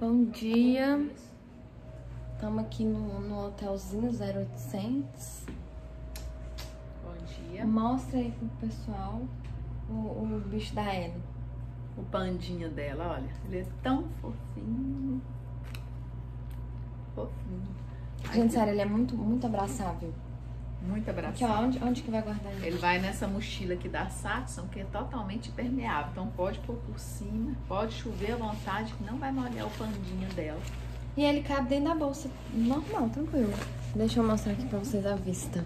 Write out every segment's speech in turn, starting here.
Bom dia. Estamos aqui no, no hotelzinho 0800. Bom dia. Mostra aí pro pessoal o, o bicho da Ellie. O pandinha dela, olha. Ele é tão fofinho. Fofinho. Gente, sério, ele é muito, muito abraçável. Muito Aqui, ó, onde, onde que vai guardar ele? Ele vai nessa mochila aqui da Satson, que é totalmente impermeável. Então pode pôr por cima, pode chover à vontade, que não vai molhar o pandinha dela. E ele cabe dentro da bolsa. Normal, tranquilo. Deixa eu mostrar aqui pra vocês a vista.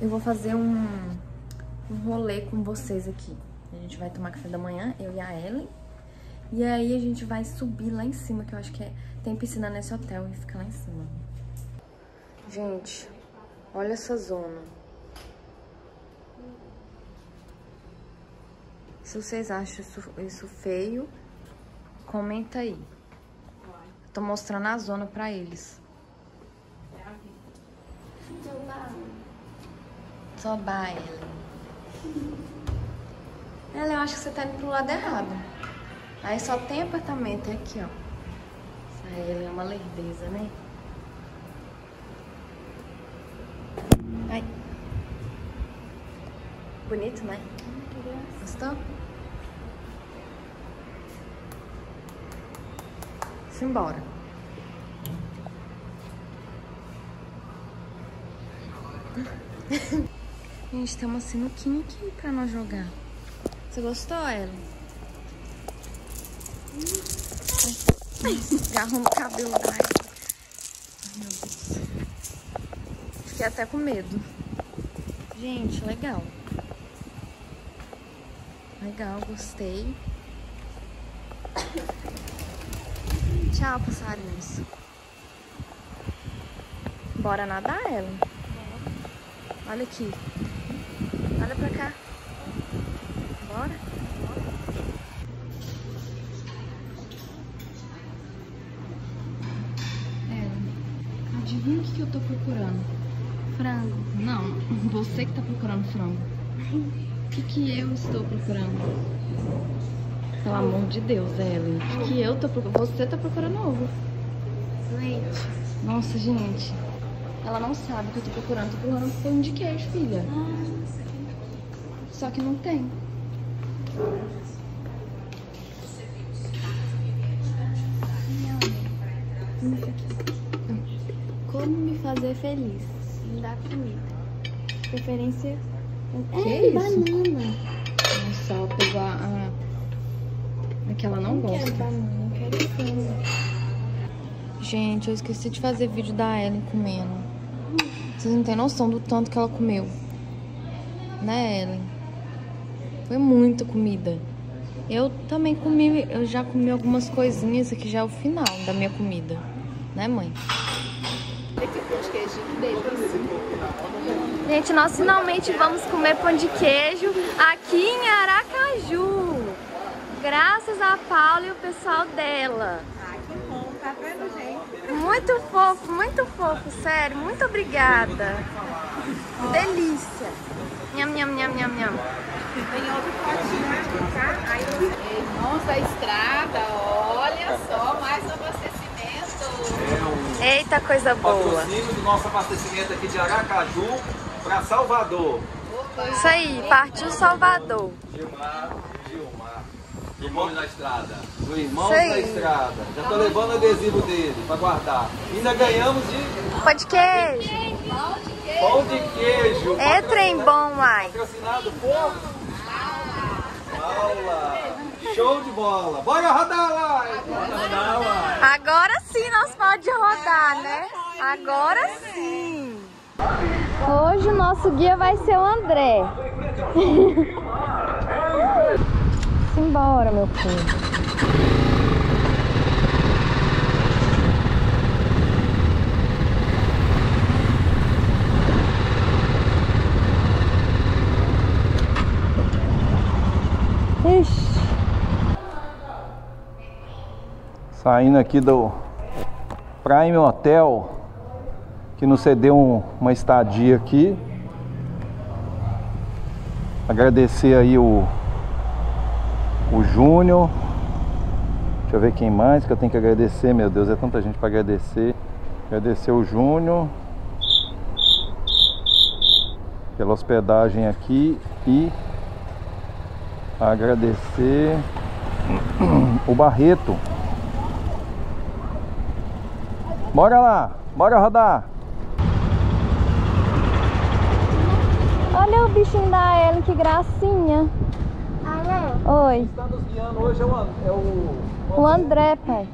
Eu vou fazer um, um rolê com vocês aqui. A gente vai tomar café da manhã, eu e a Ellen. E aí a gente vai subir lá em cima, que eu acho que é, tem piscina nesse hotel e fica lá em cima. Gente, olha essa zona. Se vocês acham isso, isso feio, comenta aí. Tô mostrando a zona pra eles. Soba, Ellen. Ela, eu acho que você tá indo pro lado errado. Aí só tem apartamento, aqui, ó. Essa Ellen é uma lerdeza, né? Ai. Bonito, né? Gostou? Simbora. Gente, tem uma sinuquinha aqui pra nós jogar. Você gostou, Ellen? Agarrou no cabelo da. Ai, meu Deus. Fiquei até com medo. Gente, legal. Legal, gostei. Tchau, passarinhos. Bora nadar, Ellen? Olha aqui. Olha pra cá. Bora? Ellen, adivinha o que, que eu tô procurando? Frango. Não, você que tá procurando frango. O que, que eu estou procurando? Pelo amor de Deus, Ellen. O que, que eu tô procurando? Você tá procurando ovo. Leite. Nossa, gente. Ela não sabe o que eu tô procurando. Tô procurando pão de queijo, filha. Só que não tem. Como me fazer feliz? Me dar comida. Preferência. Que é, banana. Ela pegou a. que ela não Não quero gosta. banana, eu quero frango. Gente, eu esqueci de fazer vídeo da Ellen comendo. Vocês não têm noção do tanto que ela comeu. Né, Ellen? Foi muita comida. Eu também comi, eu já comi algumas coisinhas, aqui já é o final da minha comida. Né, mãe? Gente, nós finalmente vamos comer pão de queijo aqui em Aracaju. Graças a Paula e o pessoal dela. Tá vendo, gente? Muito fofo, muito fofo, sério. Muito obrigada. Delícia. Nham, nham, nham, nham, nham. Tem outro potinho aqui, tá? Aí Irmãos da estrada, olha Eita, coisa boa. Patrocínio do nosso abastecimento aqui de Aracaju para Salvador. Isso aí, partiu Salvador. Gilmar, Gilmar. Irmãos da estrada. Do Irmãos aí. da Estrada. Já tô levando o adesivo dele para guardar. Ainda ganhamos de Pão de queijo. pão de queijo. É trem bom, uai. Patrocinado por Paula. Show de bola. Bora rodar lá. Agora sim nós pode rodar, né? Agora sim. Hoje o nosso guia vai ser o André. Simbora, meu filho. Ixi. Saindo aqui do Prime Hotel, que nos cedeu um- uma estadia aqui. Agradecer aí o o Júnior. Deixa eu ver quem mais que eu tenho que agradecer, meu Deus, é tanta gente para agradecer. Agradecer o Júnior pela hospedagem aqui e agradecer o Barreto. Bora lá, bora rodar. Olha o bichinho da Ellen, que gracinha. Alô? Oi. está nos guiando hoje é o, é o, O André, pai.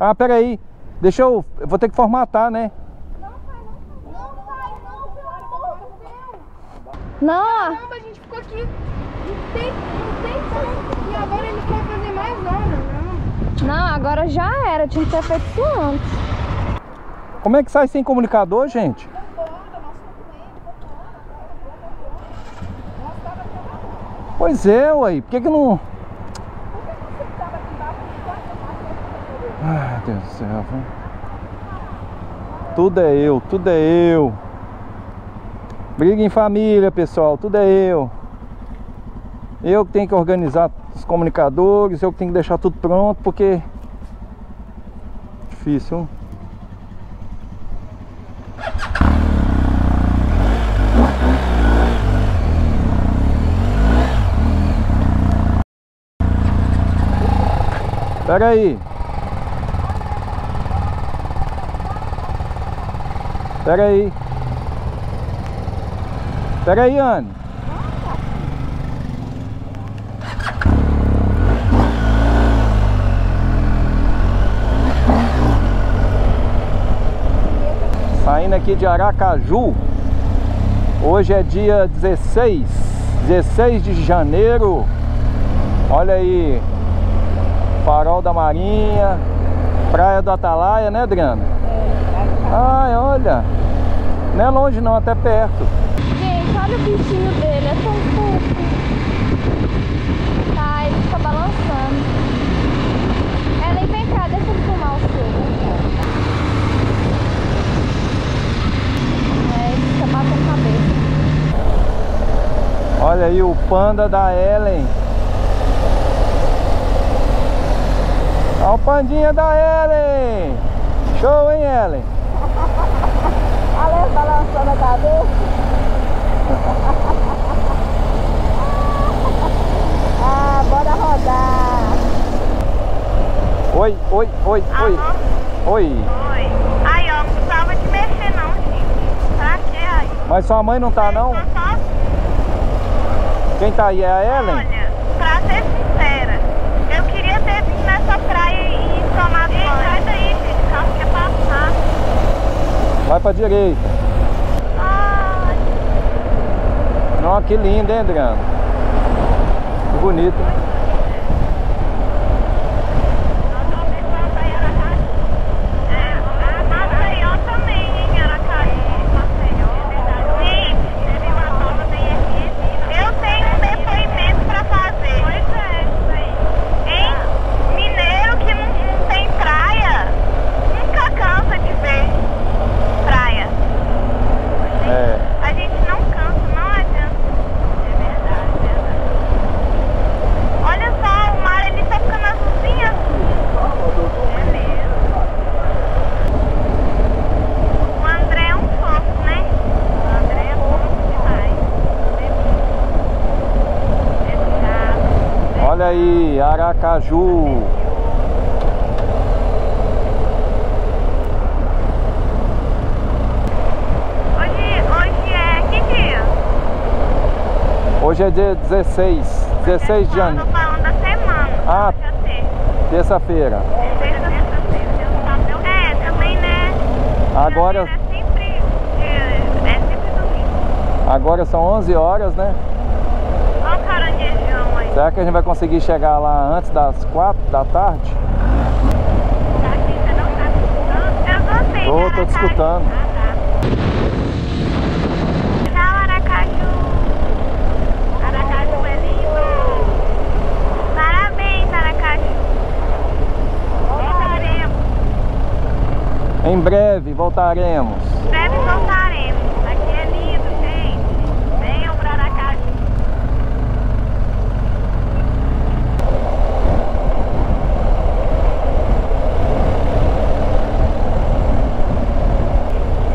Ah, pera aí. Deixa eu. Eu vou ter que formatar, né? Não, Caramba, a gente ficou aqui um tempo, um tempo e agora ele quer fazer mais hora, não. não, agora já era. Tinha que ter feito isso antes. Como é que sai sem comunicador, gente? Pois é, ué. Por que que não... Ai, Deus do céu. viu? Tudo é eu, tudo é eu. Briga em família, pessoal. Tudo é eu. Eu que tenho que organizar os comunicadores, eu que tenho que deixar tudo pronto, porque... Difícil, hein? Pera aí. Pera aí. Pera aí, Anne. Saindo aqui de Aracaju. Hoje é dia 16. 16 de janeiro. Olha aí, Farol da Marinha, Praia do Atalaia, né, Adriana? Ai, olha. Não é longe não, até perto. Olha o bichinho dele. É tão fofo. Tá, ele fica balançando. Ellen, vem cá. Deixa eu filmar o seu. É, ele fica batendo cabeça. Olha aí o panda da Ellen. Olha o pandinha da Ellen. Show, hein, Ellen? Olha, balançando a cabeça. ah, bora rodar. Oi, oi, oi, oi. Oi. Oi. Ai, ó, não precisava de mexer não, gente. Pra quê, ai? Mas sua mãe não tá não? Só só, Quem tá aí é a Ellen? olha, pra ser sincera, eu queria ter vindo nessa praia e tomado banho. Sai daí, gente, o carro quer passar. Vai pra direita. Ai, Nossa, que lindo, hein, Adriano? Que bonito. nós vamos ver pra praia Aracaju. É, Maceió também, hein, Aracaju. Maceió, verdade. Gente, eu tenho um depoimento pra fazer. Pois é, isso aí. Hein? Mineiro que não, não tem praia, nunca cansa de ver praia. É. A gente não cansa, não adianta. É verdade, é verdade. Olha só, o mar ele tá ficando azulzinho azul. É mesmo. O André é um fofo, né? O André é fofo demais. É chato. Olha aí, Aracaju. Hoje, é que dia? Hoje é dia 16. 16 de janeiro. falando da semana. Ah. Terça-feira. É, também, né? Agora, É sempre, é, é sempre domingo. agora são 11 horas, né? Olha o caranguejão aí. Será que a gente vai conseguir chegar lá antes das 4 da tarde? Tô, tô te escutando. Ah, tá. Tchau, Aracaju. Aracaju é lindo. Parabéns, Aracaju. Voltaremos. Em breve voltaremos. Breve voltaremos. Aqui é lindo, gente. Venham pra Aracaju.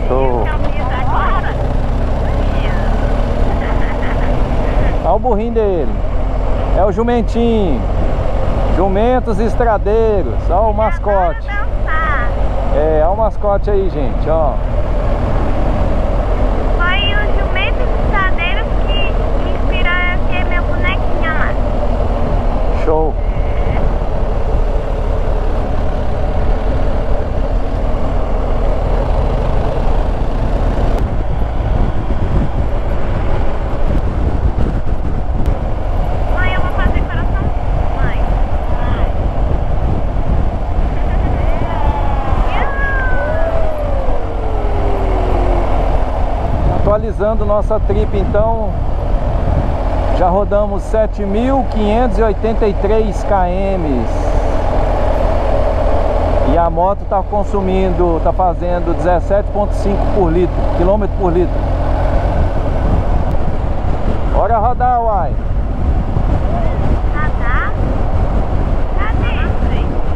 Show. Que eu fiz agora. Olha o burrinho dele. É o jumentinho. Jumentos estradeiros. Olha o mascote. É, olha o mascote aí, gente, ó. Foi os jumentos estadeiros que me inspiraram a ser meu bonequinho lá. Show. Mãe, eu vou fazer coração. Mãe. Atualizando nossa trip então. Já rodamos 7.583 km. E a moto está consumindo, está fazendo 17,5 por litro, quilômetro por litro. Bora rodar, uai.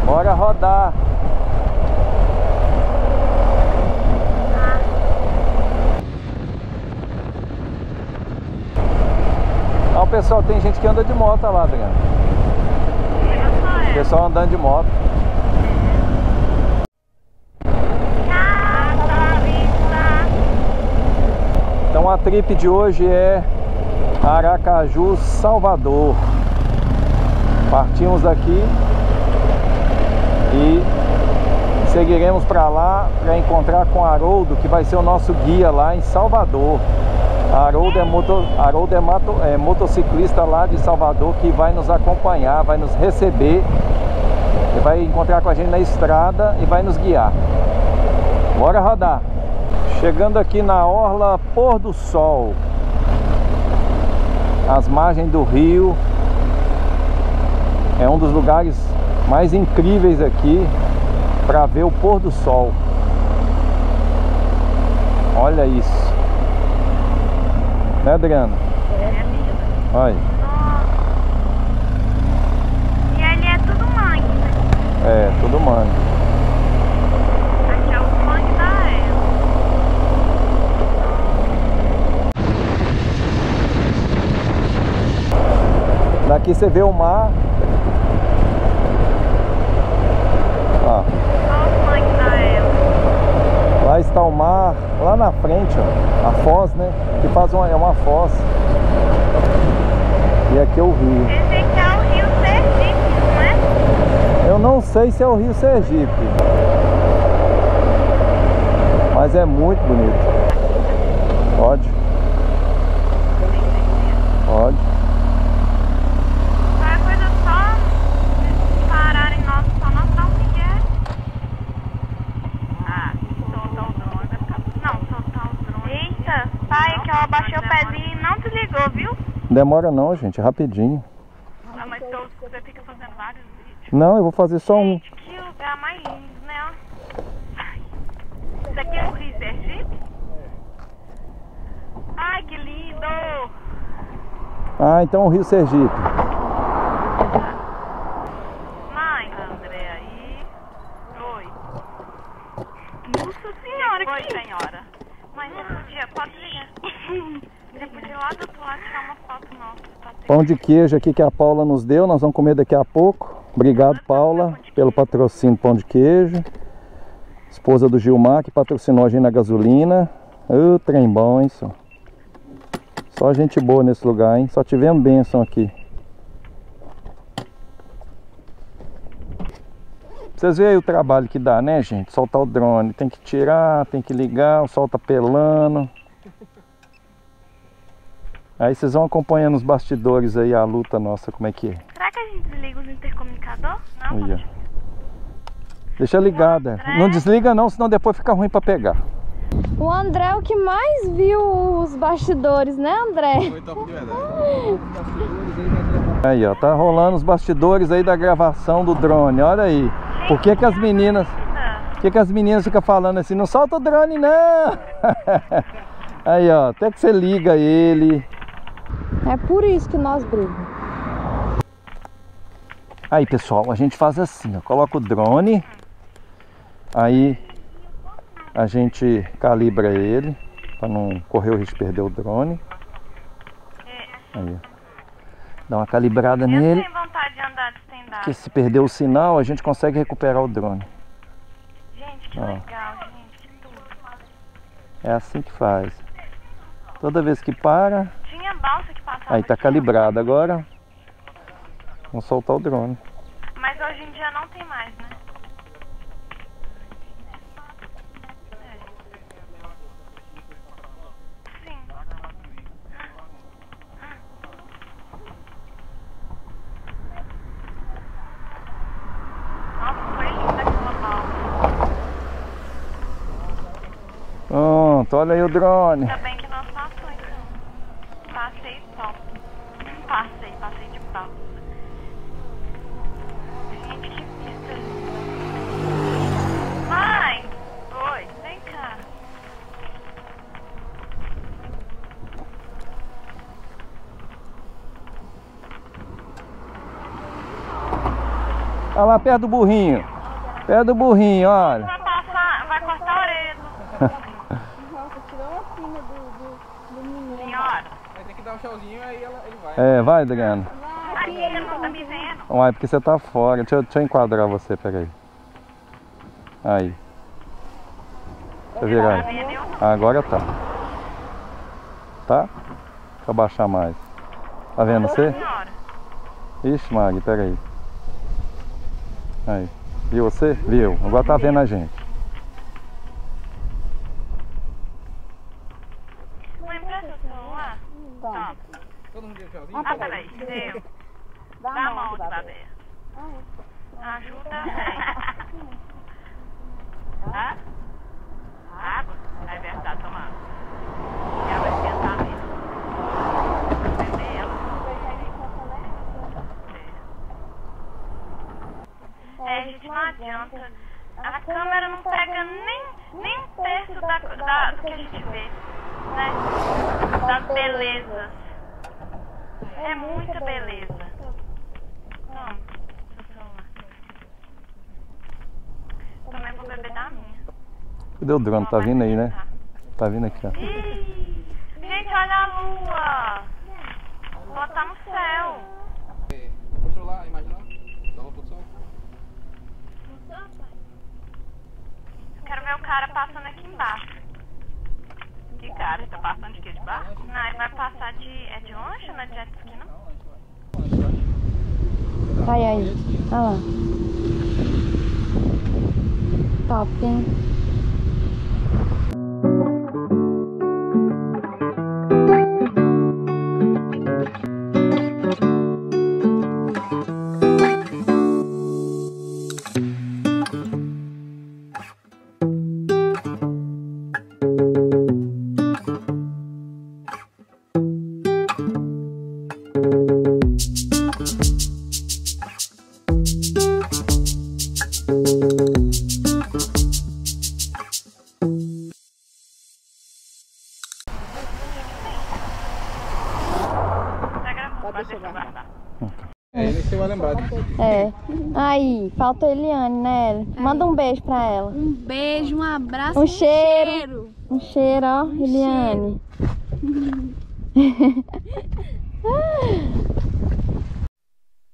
Bora rodar. Ó, pessoal, tem gente que anda de moto lá, Adriano. Pessoal andando de moto. Então a trip de hoje é Aracaju, Salvador. Partimos daqui e seguiremos para lá para encontrar com Haroldo, que vai ser o nosso guia lá em Salvador. Haroldo é, moto, Haroldo é, é motociclista lá de Salvador que vai nos acompanhar, vai nos receber, vai encontrar com a gente na estrada e vai nos guiar. Bora rodar! Chegando aqui na Orla Pôr do Sol, as margens do rio, é um dos lugares mais incríveis aqui para ver o pôr do sol. Olha isso. Né, Adriana? É. Olha. E ali é tudo mangue, né? É, tudo mangue. Aqui é o mangue da. Daqui você vê o mar. Ó, Olha o mangue da Ela. lá está o mar, lá na frente, ó. A foz, né? Que faz uma, é uma foz. E aqui é o rio. Esse aqui é o Rio Sergipe, não é? Eu não sei se é o Rio Sergipe. Mas é muito bonito. Pode. Pode. Qualquer coisa só parar em nós, só nós dar um migué. Ah, soltar o drone vai ficar... Não, soltar o drone... Eita, pai, que ela abaixou o pezinho e não desligou, viu? Demora não, gente, é rapidinho. Ah, mas então você fica fazendo vários vídeos. Não, eu vou fazer só um. Gente, que lugar mais lindo, né? Isso aqui é o Rio Sergipe? Ai, que lindo! Ah, então o Rio Sergipe. Mãe. André aí. Oi. Nossa senhora, Oi, senhora. Mãe, você podia, pode ligar. Você podia ir lá do outro lado tirar uma foto nossa. Tá Pão de queijo aqui que a Paula nos deu, nós vamos comer daqui a pouco. Obrigado, Paula, pelo patrocínio Pão de Queijo. Esposa do Gilmar, que patrocinou a gente na gasolina. Ô, trem bom, hein, só. Só gente boa nesse lugar, hein? Só tivemos bênção aqui. Vocês veem o trabalho que dá, né, gente? Soltar o drone. Tem que tirar, tem que ligar, o sol tá pelando. Aí vocês vão acompanhando os bastidores aí, a luta nossa, como é que é. Será que a gente desliga os intercomunicador? Não, pode. Deixa ligada. Não desliga não, senão depois fica ruim pra pegar. O André é o que mais viu os bastidores, né, André? Aí, ó, tá rolando os bastidores aí da gravação do drone. Olha aí. Por que que as meninas, que, que as meninas ficam falando assim? Não solta o drone, não! Aí, ó, até que você liga ele. É por isso que nós brigamos. Aí, pessoal, a gente faz assim, ó, coloca o drone. Aí a gente calibra ele para não correr o risco de perder o drone. Aí, ó. Dá uma calibrada Eu nele, tenho vontade de andar de stand-up. que se perder o sinal, a gente consegue recuperar o drone. Gente, que Ó. legal, gente. Que tudo. É assim que faz. Toda vez que para, balsa que passava aí tá ó. calibrado. Agora, vamos soltar o drone. Mas hoje em dia não tem mais, né? Pronto, olha aí o drone. Ainda bem que nós passou, então. Passei só. Passei, passei de balsa. Gente, que vista linda. Mãe! Oi, vem cá. Olha lá perto do burrinho. Perto do burrinho, olha. Vai passar, vai cortar a orelha do Nossa, tirou uma fina do, do, do menino. senhora. Aí tem que dar um tchauzinho, aí ela, ele vai. É, vai, Adriano. Aqui ele não tá me vendo. Uai, porque você tá fora. Deixa eu, deixa eu enquadrar você, peraí. Aí. Deixa eu virar aí. Agora tá. Tá? Deixa eu baixar mais. Tá vendo você? Senhora. Ixi, Mag, peraí. Aí. Viu você? Viu. Agora tá vendo a gente. Mãe, presta o celular. Tá. Todo mundo deu tchauzinho? Ah, peraí. Deu. Dá a mão, Isabel. Ajuda bem. Hã? Água? É verdade, toma água. E ela vai esquentar mesmo. Entendeu? É, gente, não adianta. A câmera não pega nem, nem um terço da, da, do que a gente vê, né? Das belezas. É muita beleza. Toma, seu celular. Também vou beber da minha. Cadê o drone? Tá vindo aí, né? Tá vindo aqui, ó. Ih, gente, olha a lua. A lua tá no céu. Mostrou lá quero ver o cara passando aqui embaixo. Que cara? Ele tá passando de quê? De barco? Não, ele vai passar de... É de lancha, não é de jet ski, não? Ai, aí. Olha lá. Top, hein? Falta a Eliane, né? Manda um beijo pra ela. Um beijo, um abraço, Um cheiro. Um cheiro, ó, Eliane.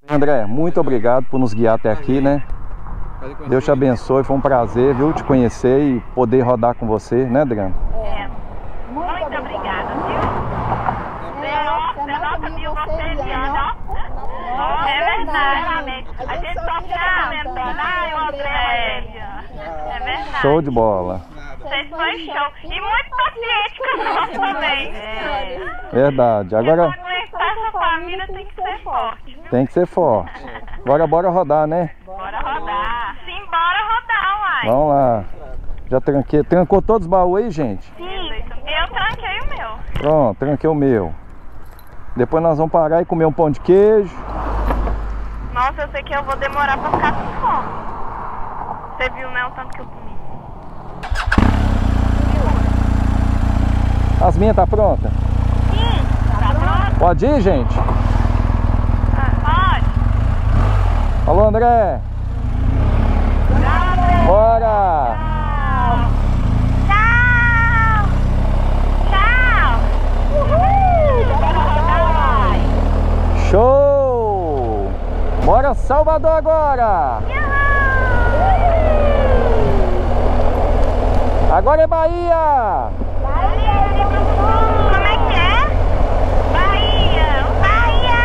André, muito obrigado por nos guiar até aqui, né? Deus te abençoe, foi um prazer, viu, te conhecer e poder rodar com você, né, Adriano? É. Muito obrigada, viu? Você nota mil você, Eliana, ó. É verdade. A gente só fica ai, Andréia. É verdade. Show de bola. Vocês foi show. E muito paciente com nós também. É. Verdade. Agora... Agora Pra aguentar essa família tem que ser forte, viu? tem que ser forte. Agora bora rodar, né? Bora rodar. Sim, bora rodar, uai. Vamos lá. Já tranquei. Trancou todos os baús aí, gente? Sim, eu tranquei o meu. Pronto, tranquei o meu. Depois nós vamos parar e comer um pão de queijo. Nossa, eu sei que eu vou demorar pra ficar com fome. Você viu, né, o tanto que eu comi. As minhas tá pronta? Sim, tá pronta. Pode ir, gente? Ah, pode. Alô, André. Nada. Bora. Tchau. Tchau. Uhul. Show. Bora Salvador agora. Tchau. Agora é Bahia! Como é que é? Bahia. Bahia.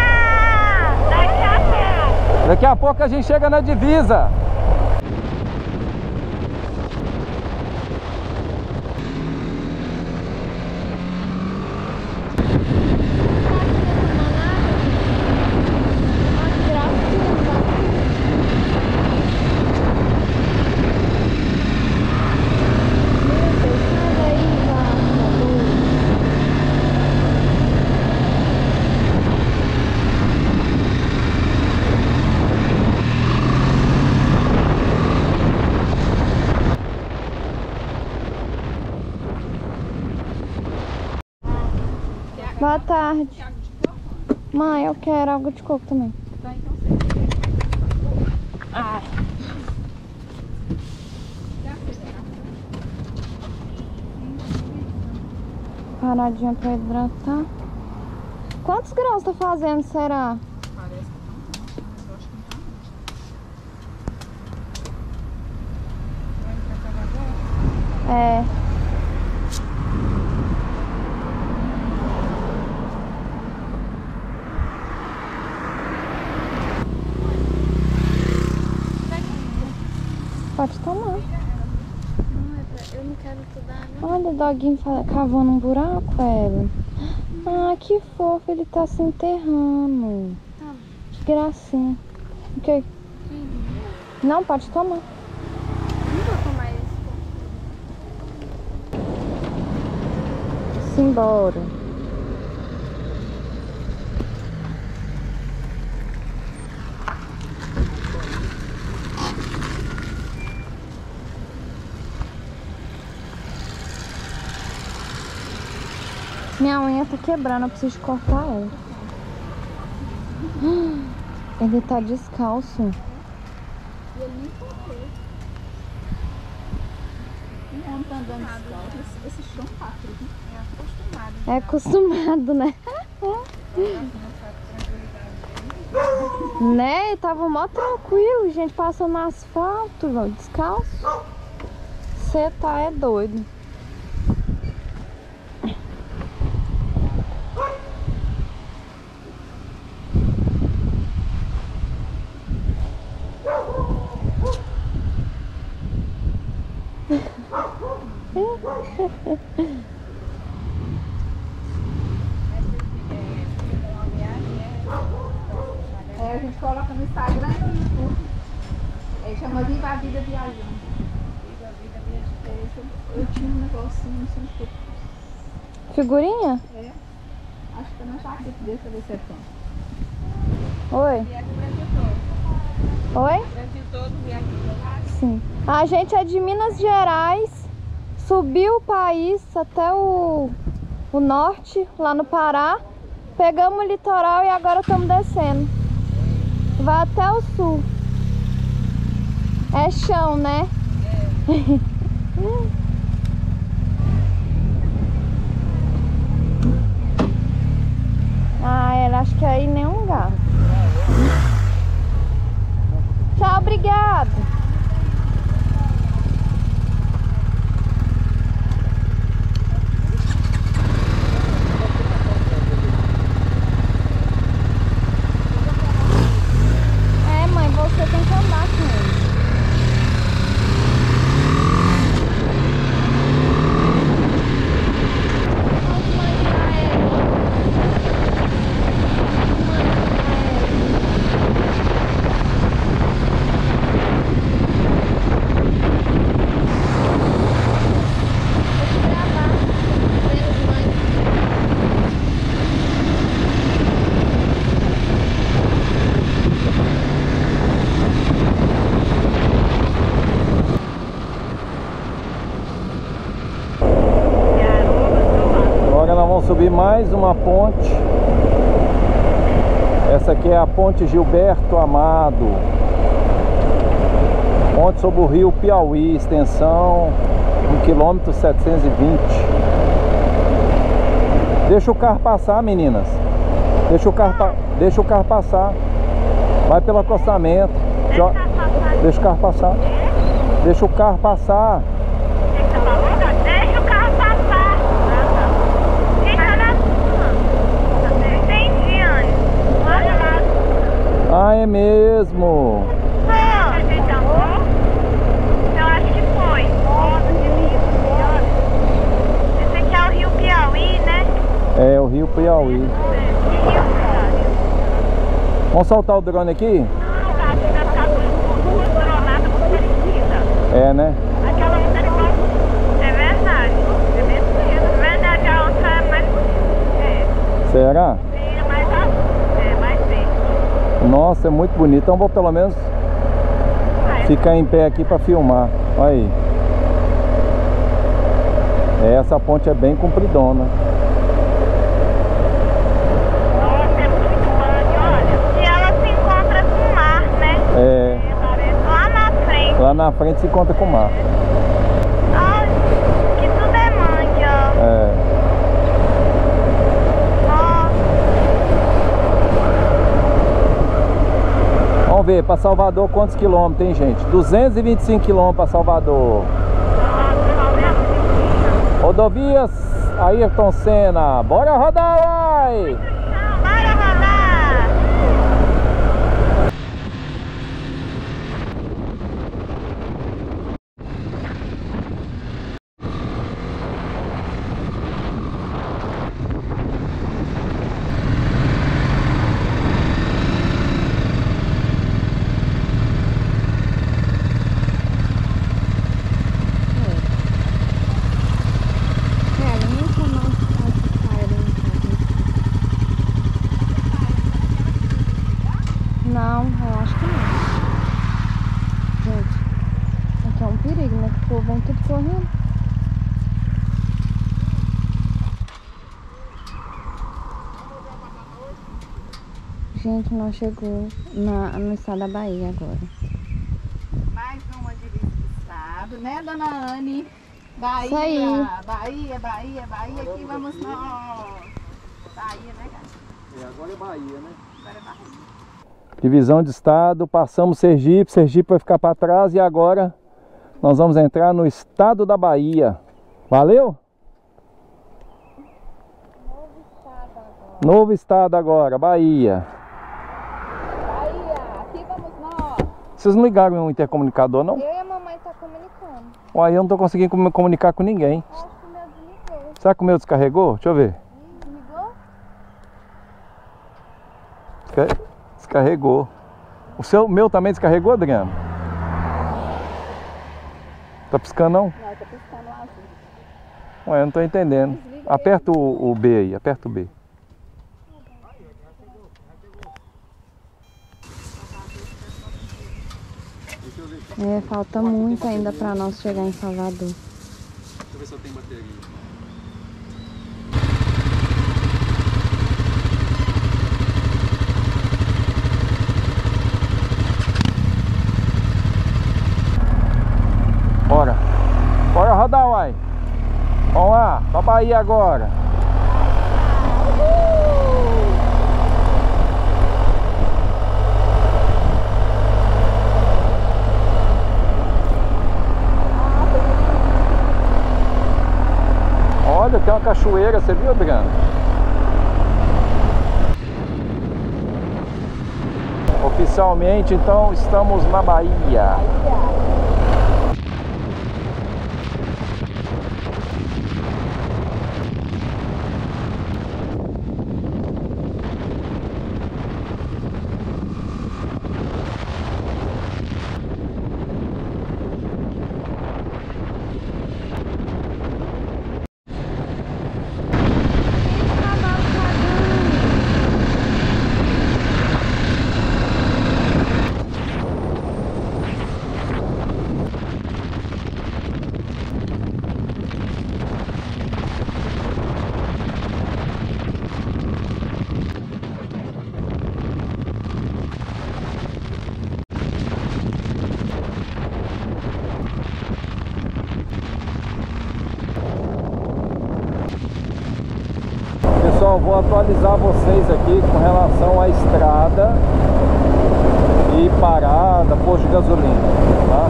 Daqui a pouco. Daqui a pouco a gente chega na divisa. Tarde. Mãe, eu quero água de coco também. Ai. Paradinha pra hidratar. Quantos graus tá fazendo, será? É. Pode tomar. Eu não quero estudar, Olha o doguinho cavando um buraco, ela. Ah, que fofo, ele tá se enterrando. Que gracinha. O que? Não, pode tomar. Não vou tomar isso. Simbora. Tá quebrando, eu preciso cortar ela. Ele tá descalço. Esse, chão tá. É acostumado, né? né? Tava mó tranquilo, gente, passando asfalto, velho, descalço. Você tá é doido. É, a gente coloca no Instagram e no YouTube. É, chama Viva a Vida Viajando. Vida Viajando. Eu tinha um negocinho, não sei onde que. Figurinha? Acho que tá na jaqueta desse, pra ver se é pronto. Oi? Oi? Sim. A gente é de Minas Gerais, subiu o país até o, o norte, lá no Pará. Pegamos o litoral e agora estamos descendo. Vai até o sul. É chão, né? ah, ela acho que aí nenhum lugar. Tchau, obrigado. É, mãe, você tem que andar com ele. vi mais uma ponte. Essa aqui é a ponte Gilberto Amado. Ponte sobre o rio Piauí, extensão 1 km 720. Deixa o carro passar, meninas. Deixa o carro, deixa o carro passar. Vai pelo acostamento. Deixa o carro passar. Deixa o carro passar. Deixa o carro passar. Fica na sua. Entendi, Anne. Olha lá. Ah, é mesmo. Ah, você chamou? Eu acho que foi. É o Rio Piauí, né? É o rio Piauí. Vamos soltar o drone aqui? É, né? Aquela outra é. É verdade. É mesmo. É verdade, a outra é mais bonita. É. Será? Sim, é mais azul. É, mais verde. Nossa, é muito bonito. Então vou pelo menos ficar em pé aqui para filmar. Olha aí. É, Essa ponte é bem compridona. Nossa, é muito grande, olha. E ela se encontra com o mar, né? É, lá na frente. lá na frente se encontra com o mar. Ai, que tudo é mangue, ó. É. Nossa, Vamos ver, para Salvador quantos quilômetros, hein, gente? 225 quilômetros para Salvador. Rodovias Ayrton Senna. Bora rodar, uai! bora rodar. Cara, nunca mais faço cara em casa. Não, eu acho que não. Gente, aqui é um perigo, né? Que o povo vem tudo correndo. Gente, nós chegou na, no estado da Bahia agora. Mais uma divisa do estado, né, dona Anne? Bahia, Isso aí. Bahia, Bahia, Bahia, aqui vamos nós. Bahia, né, cara? agora é Bahia, né? Agora é Bahia. Divisão de estado, passamos Sergipe, Sergipe vai ficar para trás e agora nós vamos entrar no estado da Bahia. Valeu? Novo estado agora. Bahia, aqui vamos nós. Vocês não ligaram no intercomunicador, não? Eu e a mamãe tá comunicando. Uai, eu não tô conseguindo comu- comunicar com ninguém. Acho que o meu desligou. Será que o meu descarregou? Deixa eu ver. Desligou? Desca- Descarregou. O seu, o meu também descarregou, Adriano? Tá piscando não? Não, tá piscando lá azul. Ué, eu não tô entendendo. Aperta o, o B aí, aperta o B. É, falta muito ainda pra nós chegar em Salvador. Deixa eu ver se eu tenho bateria. Bora. Bora rodar, uai. Vamos lá, pra Bahia agora. Olha, tem uma cachoeira, você viu, Adriano? Oficialmente, então, estamos na Bahia. Atualizar vocês aqui com relação à estrada e parada, posto de gasolina, tá?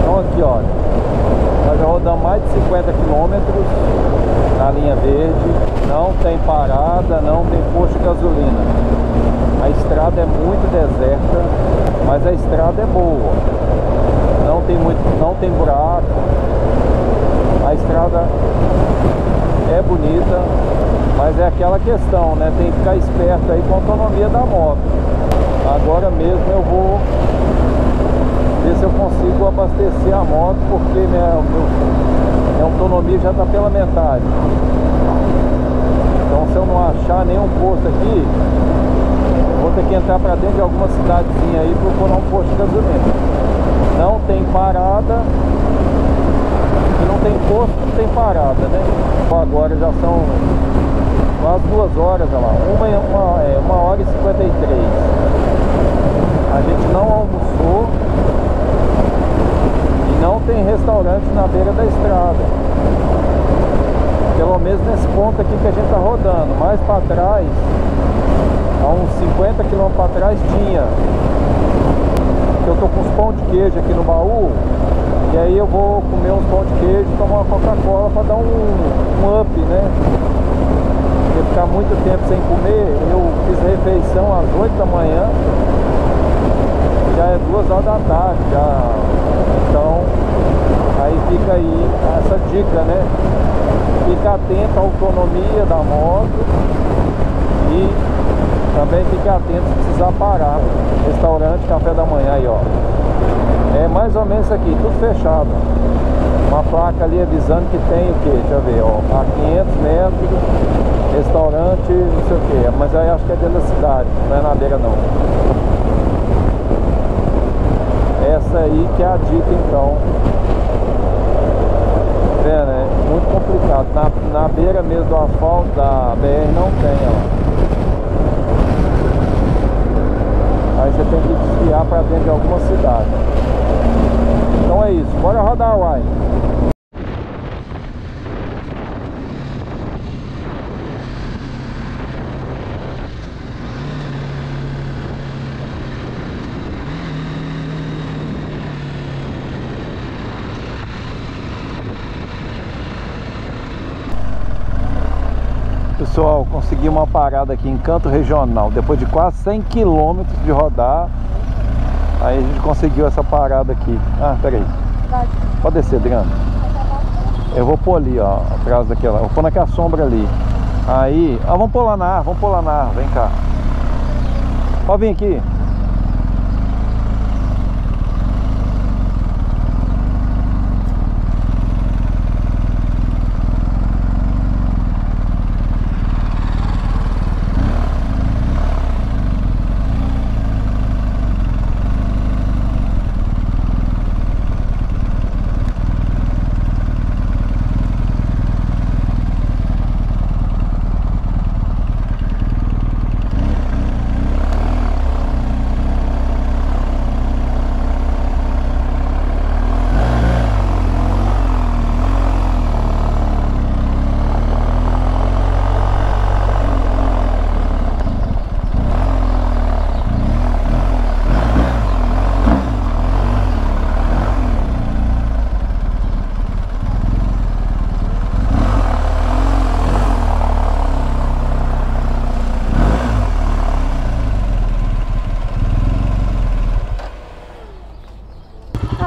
Então aqui, olha, nós já rodamos mais de 50 quilômetros na linha verde, não tem parada, não tem posto de gasolina. A estrada é muito deserta, mas a estrada é boa. Não tem muito, não tem buraco. A estrada é bonita, mas é aquela questão, né? Tem que ficar esperto aí com a autonomia da moto. Agora mesmo eu vou ver se eu consigo abastecer a moto, porque minha, meu, minha autonomia já está pela metade. Então se eu não achar nenhum posto aqui, vou ter que entrar para dentro de alguma cidadezinha aí procurar um posto de gasolina. Não tem parada, se não tem posto, não tem parada, né? Agora já são quase duas horas, olha lá. Uma, uma, é, uma hora e cinquenta e três. A gente não almoçou e não tem restaurante na beira da estrada. Pelo menos nesse ponto aqui que a gente tá rodando. Mais para trás, há uns 50 quilômetros para trás tinha. Eu tô com os pão de queijo aqui no baú e aí eu vou comer uns pão de queijo e tomar uma Coca-Cola para dar um, um up, né? Porque ficar muito tempo sem comer, eu fiz refeição às 8 da manhã, já é duas horas da tarde, já. Então, aí fica aí essa dica, né? Fica atento à autonomia da moto e também fique atento se precisar parar. Restaurante, café da manhã aí, ó. É mais ou menos aqui, tudo fechado. Uma placa ali avisando que tem o que? Deixa eu ver, ó. A 500 metros, restaurante, não sei o que. Mas aí acho que é dentro da cidade, não é na beira não. Essa aí que é a dica então. É muito complicado. Na, na beira mesmo do asfalto da BR não tem, ó. Aí você tem que desviar para dentro de alguma cidade. Então é isso, bora rodar uai. Pessoal, consegui uma parada aqui em Canto Regional. Depois de quase 100 quilômetros de rodar, aí a gente conseguiu essa parada aqui. Ah, peraí. Pode descer, Adriano. Eu vou pôr ali, ó, atrás daquela. Vou pôr naquela sombra ali. Aí, ah, vamos pôr lá na árvore, vamos pôr lá na árvore, vem cá. Pode vir aqui.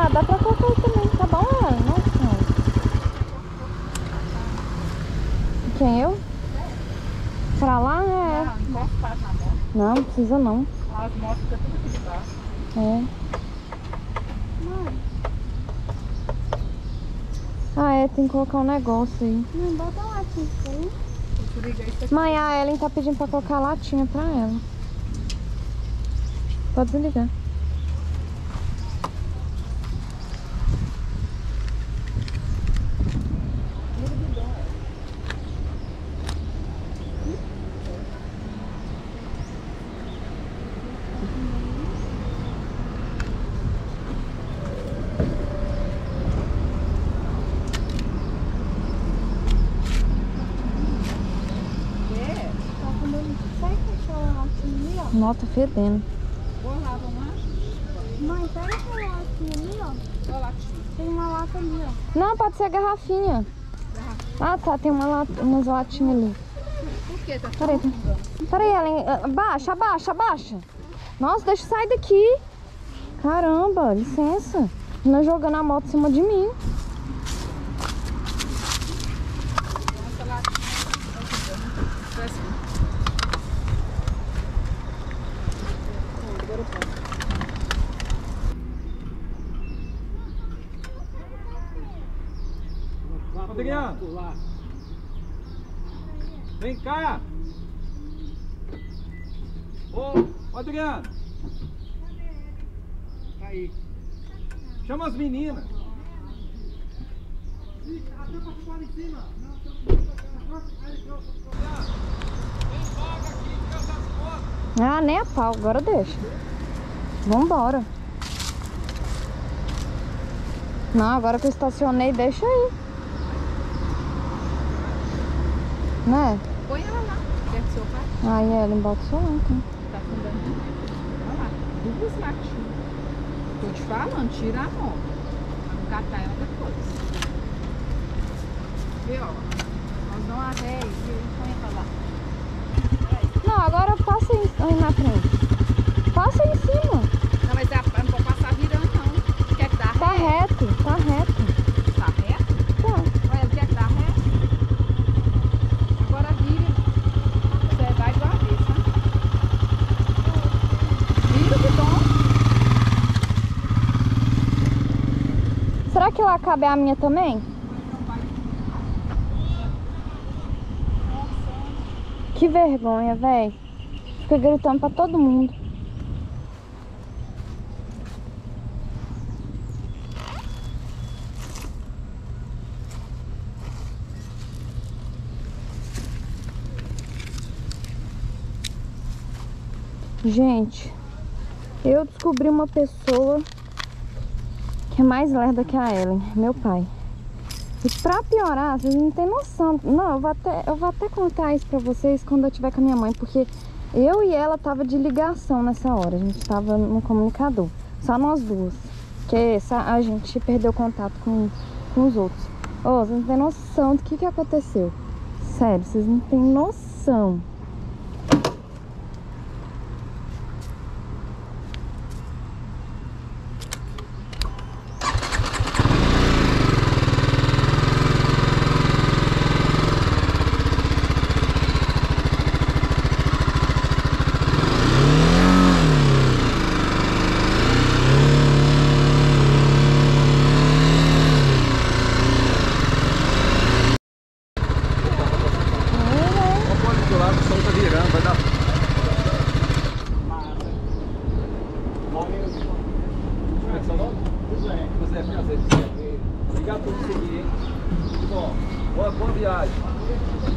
Ah, dá pra colocar aí também, tá bom? Ah, Nossa. Quem, eu? Pra lá, é. Não passa na moto. Não, não precisa não. As motos ficam tudo aqui de baixo. É. Ah, é, tem que colocar um negócio aí. Não, bota ligar isso aqui. Mãe, a Ellen tá pedindo pra colocar a latinha pra ela. Pode desligar. Fedendo. Lá, vamos lá. Mãe, pega essa latinha ali, ó. Lá. Tem uma lata ali, ó. Não, pode ser a garrafinha. Ah, tá. Tem uma lata, umas latinhas ali. Por que tá Peraí, tá. Peraí, Ellen. ah, Abaixa, abaixa, abaixa. Nossa, deixa eu sair daqui. Caramba, licença. Não jogando a moto em cima de mim. Adriano! Vem cá! Ô, ô, Adriano! Aí. Chama as meninas. Ah, nem a pau. Agora deixa. Vambora. Não, agora que eu estacionei, deixa aí. Né? Põe ela lá, perto do seu pai. Aí, Ellen, bota o celular, então. Tá afundando. Olha lá, duas latinhas. Tô te falando, tira a mão. Não catar ela depois. Ó. Nós damos a ré e põe lá. Não, agora passa aí, na frente. Passa em cima. Não, mas é, não pode passar virando, não. Quer que dá Tá ré? reto, tá reto. Tá reto? Tá. Olha, quer que dá ré? Agora vira. Você vai de uma vez, tá? Vira o bidon. Será que lá cabe a minha também? Que vergonha, véi. Fica gritando pra todo mundo. Gente, eu descobri uma pessoa é mais lerda que a Ellen, meu pai. E pra piorar, vocês não têm noção. Não, eu vou até, eu vou até contar isso pra vocês quando eu estiver com a minha mãe, porque eu e ela tava de ligação nessa hora. A gente tava no comunicador. Só nós duas. Porque a gente perdeu contato com, com os outros. Ô, vocês não têm noção do que, que aconteceu. Sério, vocês não têm noção. Vamos pôr ali do lado, o som tá virando, vai dar. Como é que é seu nome? José. José, prazer, José. Obrigado por me seguir, hein? Bom, boa, boa viagem.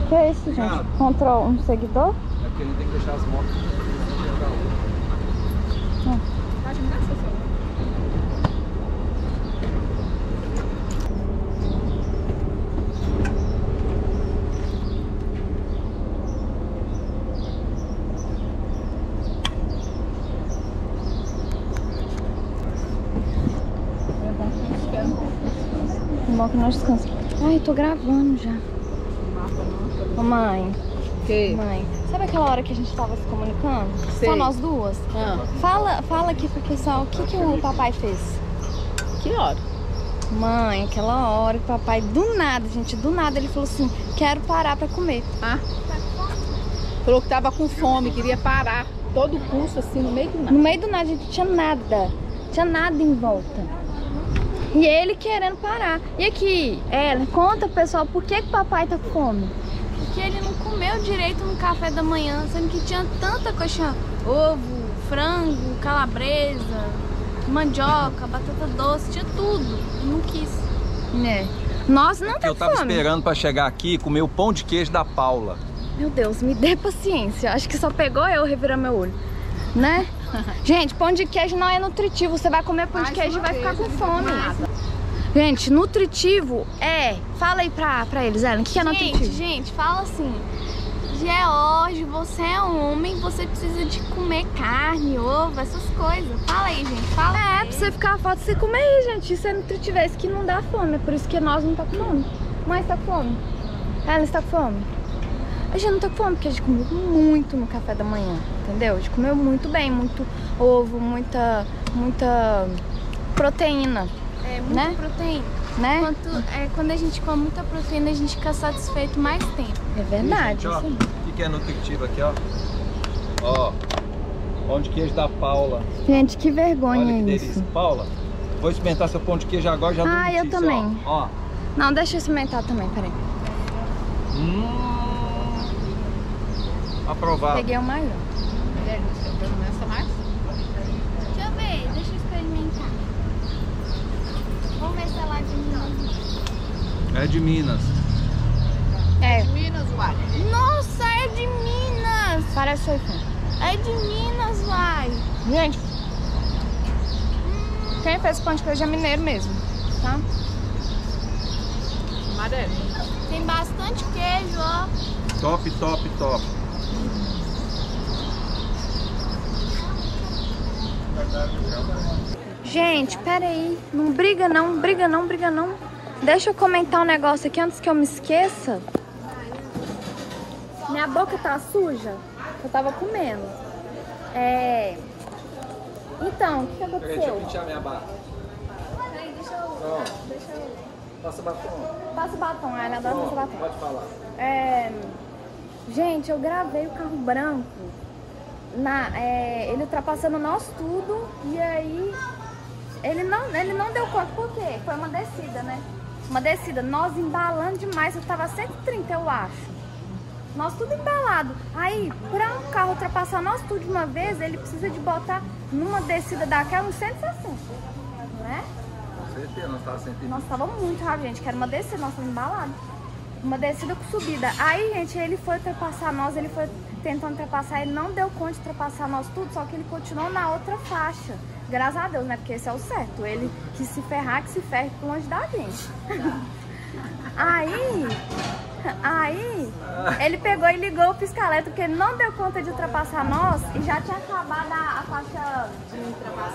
Que é isso, gente? Contra um seguidor? É porque gente tem que deixar as motos. Pode me dar seu celular? É gente quer. É bom que nós descansamos. Ai, tô gravando já. Ô mãe, Que? mãe, sabe aquela hora que a gente tava se comunicando? Sei. Só nós duas? Ah, Fala, fala aqui pro pessoal o que, que o papai fez. que hora? Mãe, aquela hora que o papai, do nada, gente, do nada, ele falou assim: quero parar pra comer. Ah? Falou que tava com fome, queria parar. Todo custo, assim, no meio do nada. No meio do nada, gente, tinha nada. Tinha nada em volta. E ele querendo parar. E aqui, ela, conta pro pessoal por que, que o papai tá com fome. Porque ele não comeu direito no café da manhã, sendo que tinha tanta coisa, tinha ovo, frango, calabresa, mandioca, batata doce, tinha tudo. E não quis. Né? Nossa, não tá Eu com tava fome. esperando pra chegar aqui e comer o pão de queijo da Paula. Meu Deus, me dê paciência. Acho que só pegou eu revirar meu olho. Né? Gente, pão de queijo não é nutritivo. Você vai comer pão de queijo e vai ficar com fome. nada. Gente, nutritivo é. Fala aí pra, pra eles, Ellen. O que, que é Gente, nutritivo? gente, fala assim. É hoje, você é homem, você precisa de comer carne, ovo, essas coisas. Fala aí, gente, fala. É, pra você ficar forte, você comer aí, gente. Se você não tiver isso que não dá fome. É por isso que nós não tá com fome. Mãe, tá com fome? Ela está com fome? A gente não tá com fome, porque a gente comeu muito no café da manhã, entendeu? A gente comeu muito bem, muito ovo, muita, muita proteína, É muita Né? proteína. Né? Quanto, é, quando a gente come muita proteína, a gente fica satisfeito mais tempo. É verdade, Gente, ó, o que que é nutritivo aqui, ó? Ó, pão de queijo da Paula. Gente, que vergonha Olha que isso. delícia. Paula, vou experimentar seu pão de queijo agora, já Ah, eu também. Ó, ó. Não, deixa eu experimentar também, peraí. Hum, aprovado. Peguei o maior. Nessa mais? Deixa eu ver, deixa eu experimentar. Vamos ver se é lá de Minas. É de Minas. É, Minas, uai. Nossa, é de Minas! parece ser fã. É de Minas, vai! Gente, quem fez pão de queijo é mineiro mesmo, tá? Amarelo. Tem bastante queijo, ó. Top, top, top. Gente, peraí. Não briga não, briga não, briga não. Deixa eu comentar um negócio aqui antes que eu me esqueça. Minha boca tá suja. Eu tava comendo. É. Então, o que, que Peraí, deixa eu aconteceu? pentear minha barra. Peraí, deixa eu. Pronto. Deixa eu. Passa batom. Passa o batom, ela adora passar Pronto, batom. pode falar. É, gente, eu gravei o carro branco. Na, é, ele ultrapassando nós tudo e aí ele não, ele não deu conta, por quê? Foi uma descida, né? Uma descida, nós embalando demais, eu tava 130, eu acho. Nós tudo embalado. Aí, pra um carro ultrapassar nós tudo de uma vez, ele precisa de botar numa descida daquela uns 160, né? Com certeza, não tá sentindo. Nossa, tava muito rápido, gente, que era uma descida, nós estamos embalados. Uma descida com subida. Aí, gente, ele foi ultrapassar nós, ele foi tentando ultrapassar, ele não deu conta de ultrapassar nós tudo, só que ele continuou na outra faixa. Graças a Deus, né? Porque esse é o certo. Ele que se ferrar, que se ferre por longe da gente. Aí, aí, ele pegou e ligou o pisca-alerta, porque não deu conta de ultrapassar nós e já tinha acabado a, a faixa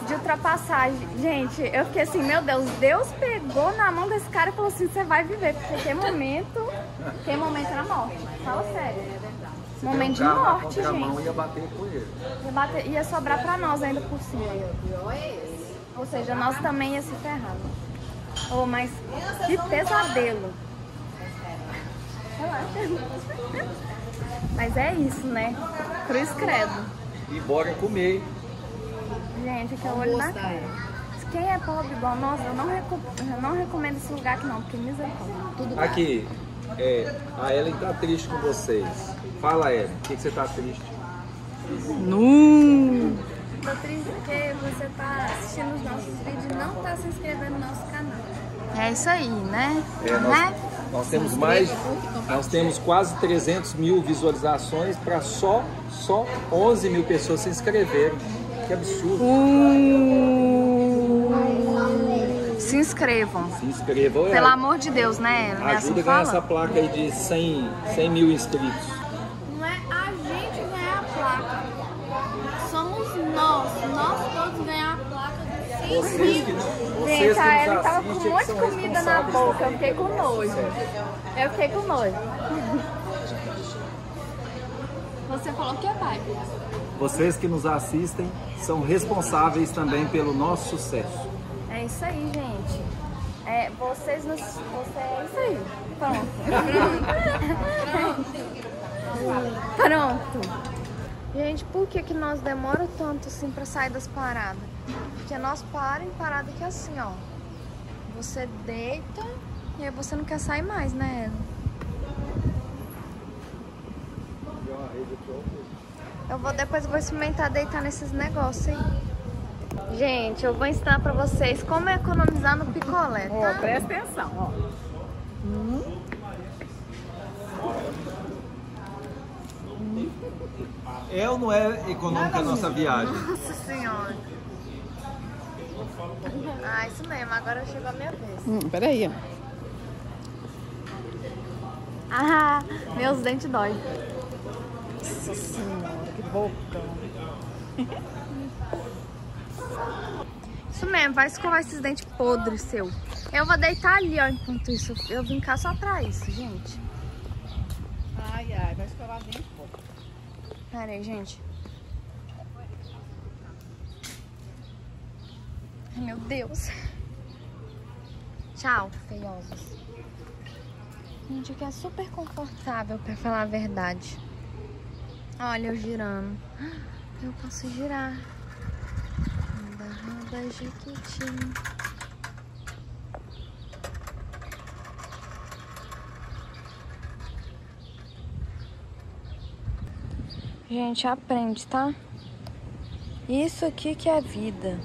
de ultrapassagem. Gente, eu fiquei assim, meu Deus, Deus pegou na mão desse cara e falou assim, você vai viver, porque que momento, que momento era morte. Fala sério. Momento de morte, gente. ia bater com ele. Ia, bater- ia sobrar pra nós ainda por cima. Ou seja, nós também ia se ferrar. Oh, mas que pesadelo. Relaxa. Mas é isso, né? Cruz credo. E bora comer. Gente, aqui é o olho na cara. Quem é pobre igual nós, eu não, eu não recomendo esse lugar aqui não, porque misericórdia. Tudo Aqui, é, a Ellen tá triste com vocês. Fala, Ellen, por que, que você tá triste? Tô triste porque você tá assistindo os nossos vídeos e não tá se inscrevendo no nosso canal. É isso aí, né? É, nós, Né? nós temos mais, nós temos quase 300 mil visualizações para só, só 11 mil pessoas se inscreverem. Que absurdo. Se inscrevam. Se inscrevam. é, Pelo amor de Deus, né? É assim Ajuda a ganhar fala? essa placa aí de 100, 100 mil inscritos. Não é a gente ganhar a placa. Somos nós. Nós todos ganhar a placa dos 100 Vocês mil. que, Gente, que a Ellen tava com um monte de comida na boca. Eu fiquei com nojo. Eu fiquei com nojo. Você falou que é pai. Vocês que nos assistem são responsáveis também pelo nosso sucesso. É isso aí, gente. É, vocês nos. Você é isso aí. Pronto. Pronto. Gente, por que, que nós demora tanto assim pra sair das paradas? Porque nós para em parada que é assim, ó. Você deita e aí você não quer sair mais, né? Eu vou depois vou experimentar deitar nesses negócios aí. Gente, eu vou ensinar pra vocês como economizar no picolé, Ó, tá? presta atenção, ó. É ou não é econômica a nossa viagem? Nossa senhora. Ah, isso mesmo, agora chegou a minha vez. Hum, peraí. Ah, meus dentes dói. Nossa senhora, que bocão. Isso mesmo, vai escovar esses dentes podres seu. Eu vou deitar ali, ó, enquanto isso. Eu vim cá só pra isso, gente. Ai, ai, vai escovar dentro, pô. Pera aí, gente. Ai, meu Deus. Tchau, feiosos. Gente, aqui é super confortável, pra falar a verdade. Olha eu girando. Eu posso girar. Roda, Jequitinho. Gente, aprende, tá? Isso aqui que é vida.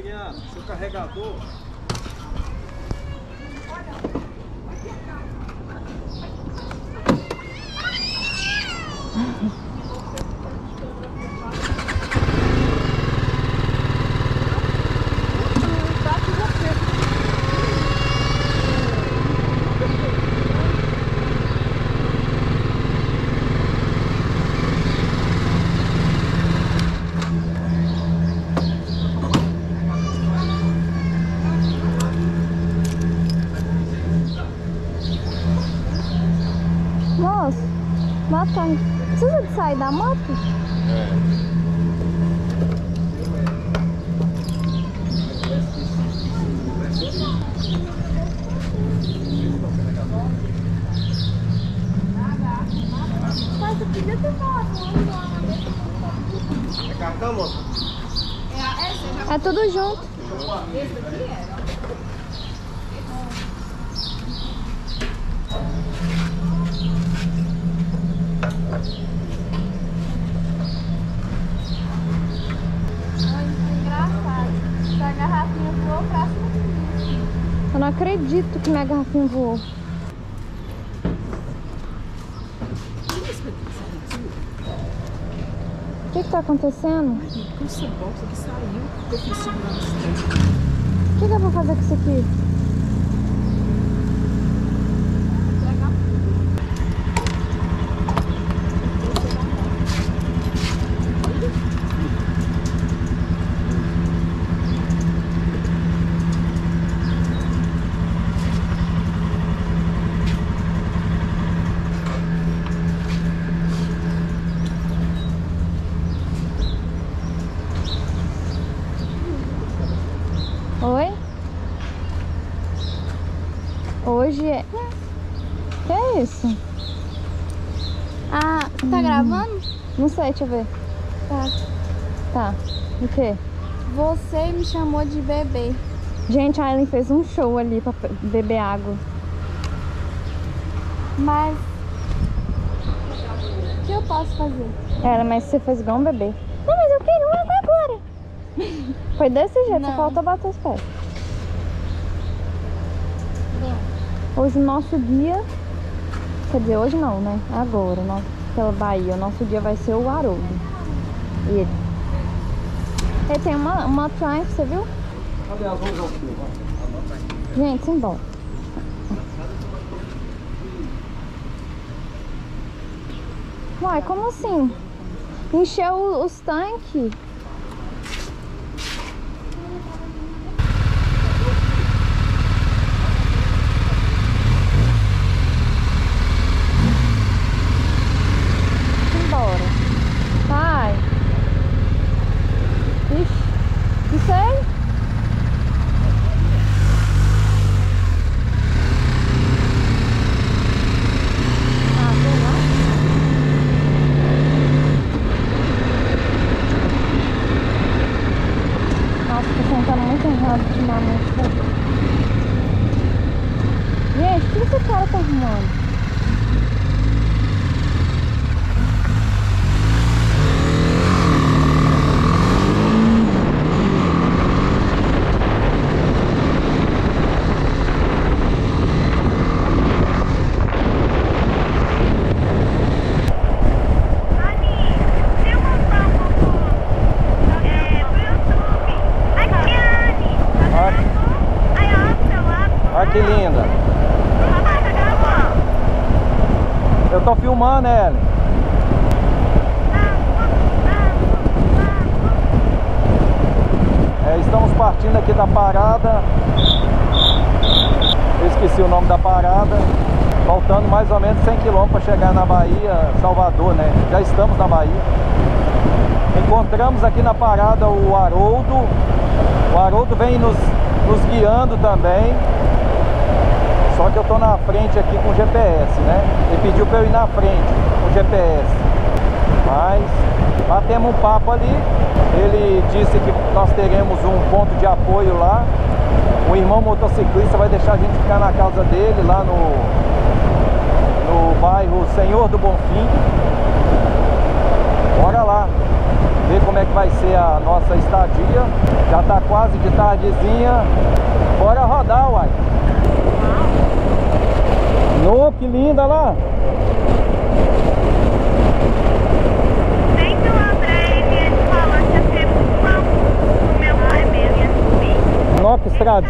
Adriano, seu carregador. Moço, moto. Precisa de sair da moto? É? É tudo junto. Ai, que engraçado. Essa garrafinha voou pra cima de mim. Eu não acredito que minha garrafinha voou. O que que tá acontecendo? Essa bolsa que saiu, eu fiz. O que que eu vou fazer com isso aqui? Oi? Hoje é. Que é isso? Ah, tá gravando? Não sei, deixa eu ver. Tá. Tá. O quê? Você me chamou de bebê. Gente, a Ellen fez um show ali pra beber água. Mas. O que eu posso fazer? Ela, mas você fez igual um bebê. Não, mas eu quero água agora. Foi desse jeito, só Não. faltou bater os pés. Hoje o nosso dia. Quer dizer, hoje não, né? Agora, no- pela Bahia. O nosso dia vai ser o Haroldo. Ele. Ele tem uma, uma Triumph, você viu? Aliás, vamos. Gente, simbora. Uai, como assim? Encheu os tanques.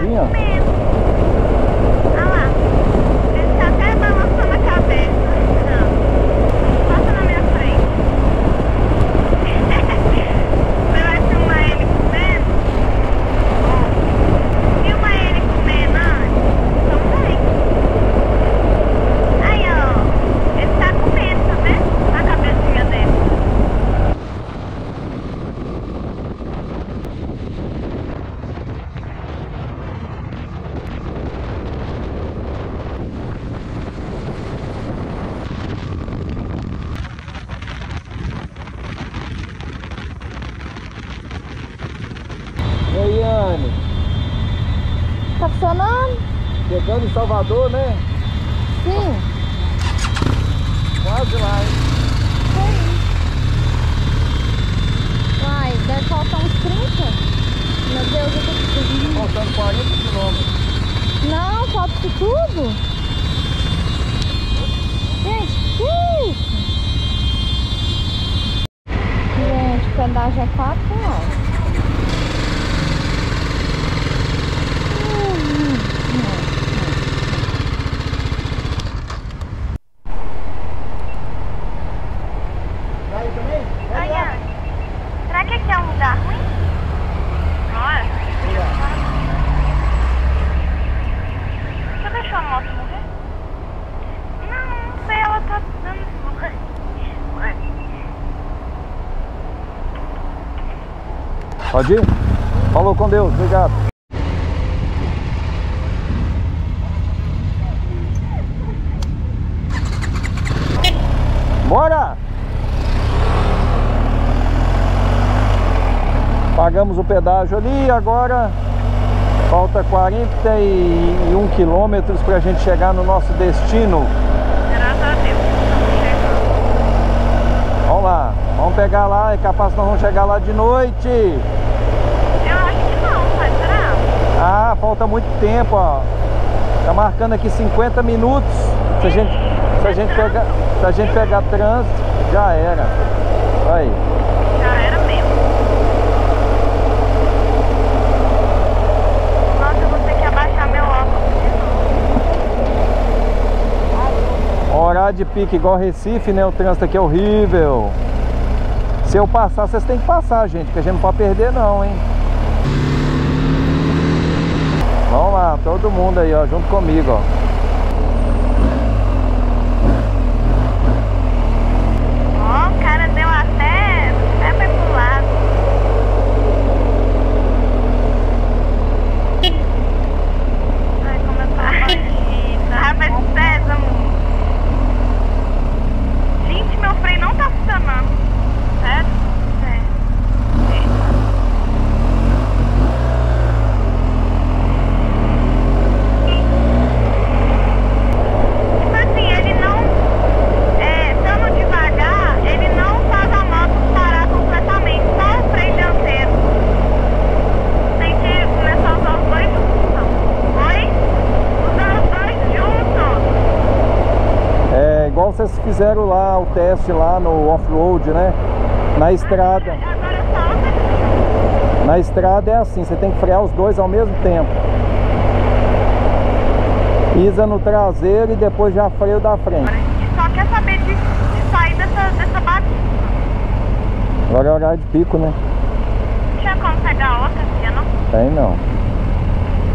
Aqui, ó. trabalhador, né? Pode ir? Falou com Deus, obrigado. Bora! Pagamos o pedágio ali, agora falta 41 quilômetros para a gente chegar no nosso destino. Vamos lá, vamos pegar lá, é capaz que nós vamos chegar lá de noite. Ah, falta muito tempo, ó. Tá marcando aqui 50 minutos. Se a gente, se a gente, pega, se a gente pegar trânsito, já era. Aí. Já era mesmo. Nossa, vou ter que abaixar meu óculos. Horário de pique igual Recife, né? O trânsito aqui é horrível. Se eu passar, vocês têm que passar, gente, Que a gente não pode perder não, hein? Vamos lá, todo mundo aí, ó, junto comigo, ó. fizeram lá o teste lá no off-road, né? Na estrada. Na estrada é assim, você tem que frear os dois ao mesmo tempo. Isa no traseiro e depois já freio da frente. Agora a gente só quer saber de, de sair dessa, dessa batida. Agora é horário de pico, né? Tinha como pegar outra, aqui, não? Tem não.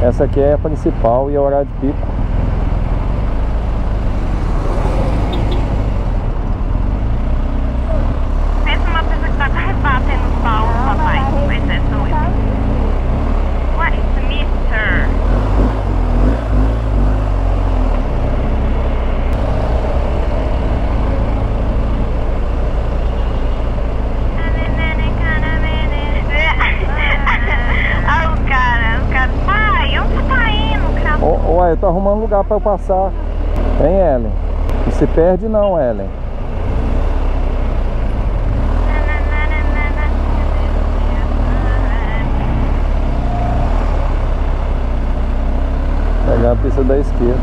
Essa aqui é a principal e é horário de pico. Eu tô arrumando lugar pra eu passar. Hein, Ellen? Não se perde não, Ellen. Pegar a pista da esquerda.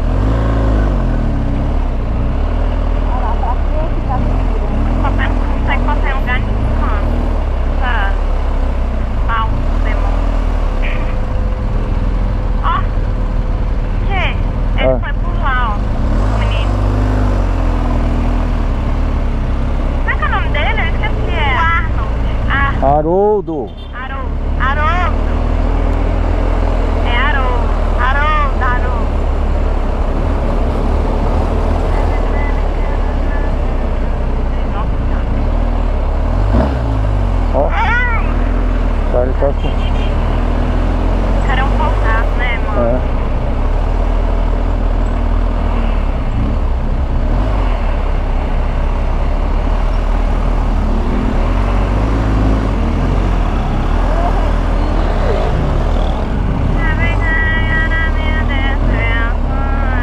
Olha lá, pra frente tá segurando. Papai não consegue passar em lugar nenhum, mano. Essa pau do demônio. Ó. Que? Ele Ah. foi por lá, ó. O menino. Como é que é o nome dele? Eu esqueci. É. O Arnold. Ah, Haroldo! Haroldo. Haroldo. É Haroldo. Haroldo, Haroldo. Nossa Senhora. Ó, o cara tá com... O cara é um folgado, né, mano? É.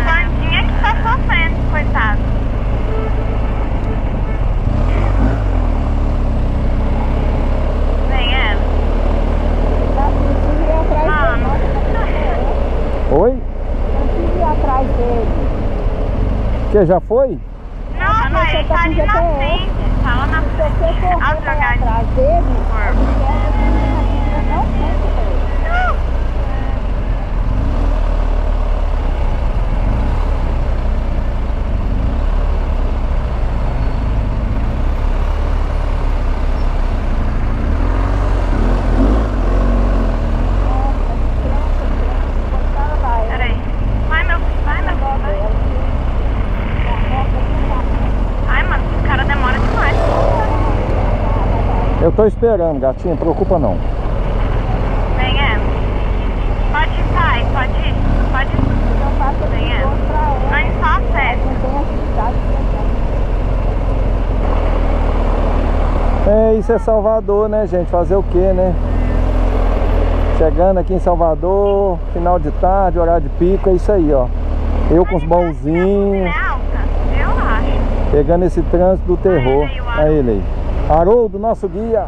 Bandinha que tá sofrendo, coitado. Vem ela. Tá preciso ir atrás Mano. dele. Oi? Preciso ir atrás dele. Que já foi? Não, mãe, ele tá ali na frente. Tá lá na Se você frente. for Olha o jogadinho. atrás dele, a gente não sente ele. Peraí. Vai, meu filho, vai, meu filho. vai. Ai, mano, esse cara demora demais. Eu tô esperando, gatinho, preocupa não. Vem, ela. Pode ir, pai, pode ir. Pode ir. Vem, ela. Antes só acessa. É, isso é Salvador, né, gente? Fazer o quê, né? Chegando aqui em Salvador, final de tarde, horário de pico, é isso aí, ó. Eu com os bolzinhos, É alta? Eu acho. pegando esse trânsito do terror. Aí ele aí. Haroldo, nosso guia.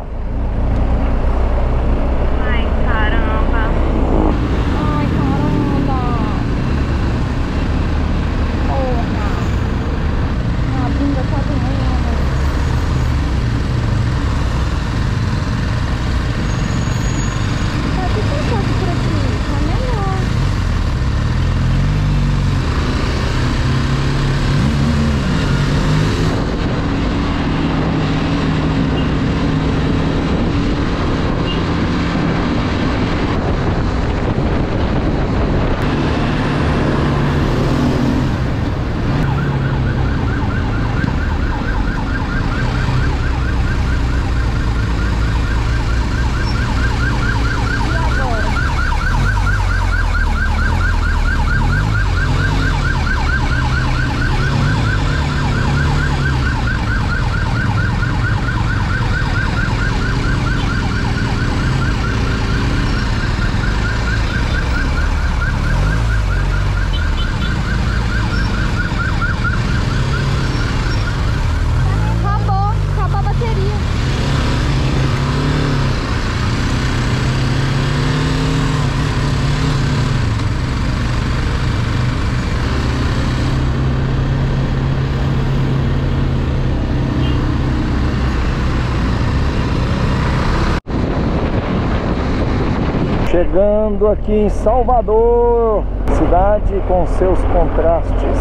Chegando aqui em Salvador, cidade com seus contrastes.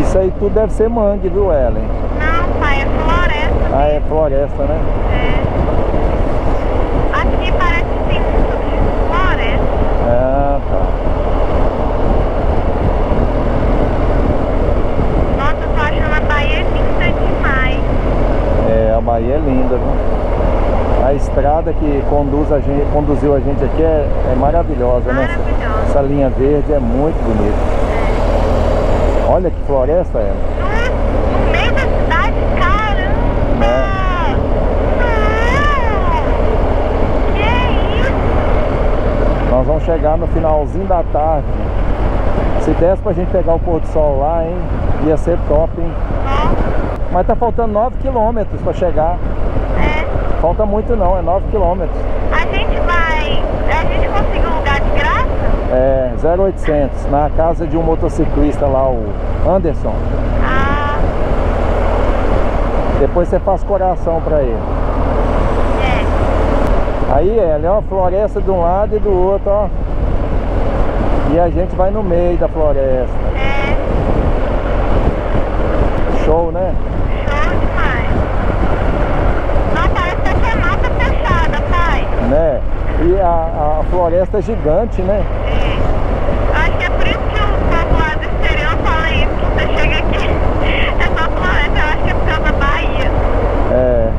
Isso aí tudo deve ser mangue, viu, Ellen? Não, pai, é floresta. Ah, é floresta, né? É. Aqui parece que tem muito floresta. Ah, tá. Nossa, eu tô achando a Bahia linda demais. É, a Bahia é linda, viu? A estrada que conduz a gente, conduziu a gente aqui é, é maravilhosa, né? Maravilhosa. Essa linha verde é muito bonita. Olha que floresta é. No, meio da cidade, caramba! É. Que isso? Nós vamos chegar no finalzinho da tarde. Se desse pra gente pegar o pôr do sol lá, hein? Ia ser top, hein? Nossa, Mas tá faltando 9 quilômetros pra chegar. Falta muito não, é 9 quilômetros. A gente vai. A gente conseguiu um lugar de graça? É 0800, na casa de um motociclista lá, o Anderson. Ah, Depois você faz coração pra ele. é. Aí é, é uma floresta de um lado e do outro, ó. E a gente vai no meio da floresta. É. Show, né? Show demais. Não, parece que aqui é mata fechada, pai. Né? E a, a floresta é gigante, né? É. Acho que é por isso que o povo lá do exterior fala isso, que você chega aqui, é só floresta, eu acho que é por causa da Bahia. É.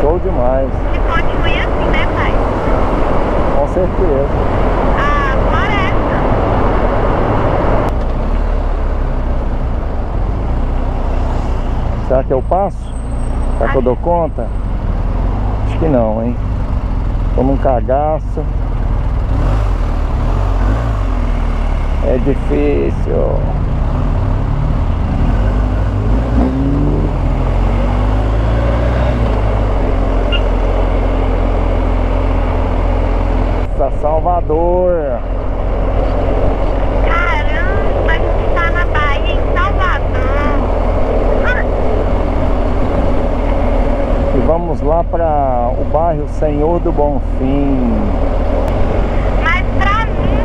Show demais, Que continue assim, né, pai? com certeza. A floresta. Será que eu passo? Será que eu dou conta? Que não, hein? Tô num cagaço. É difícil. Nossa, Salvador. Tá na Bahia, em Salvador. Vamos lá para o bairro Senhor do Bonfim. Mas pra mim,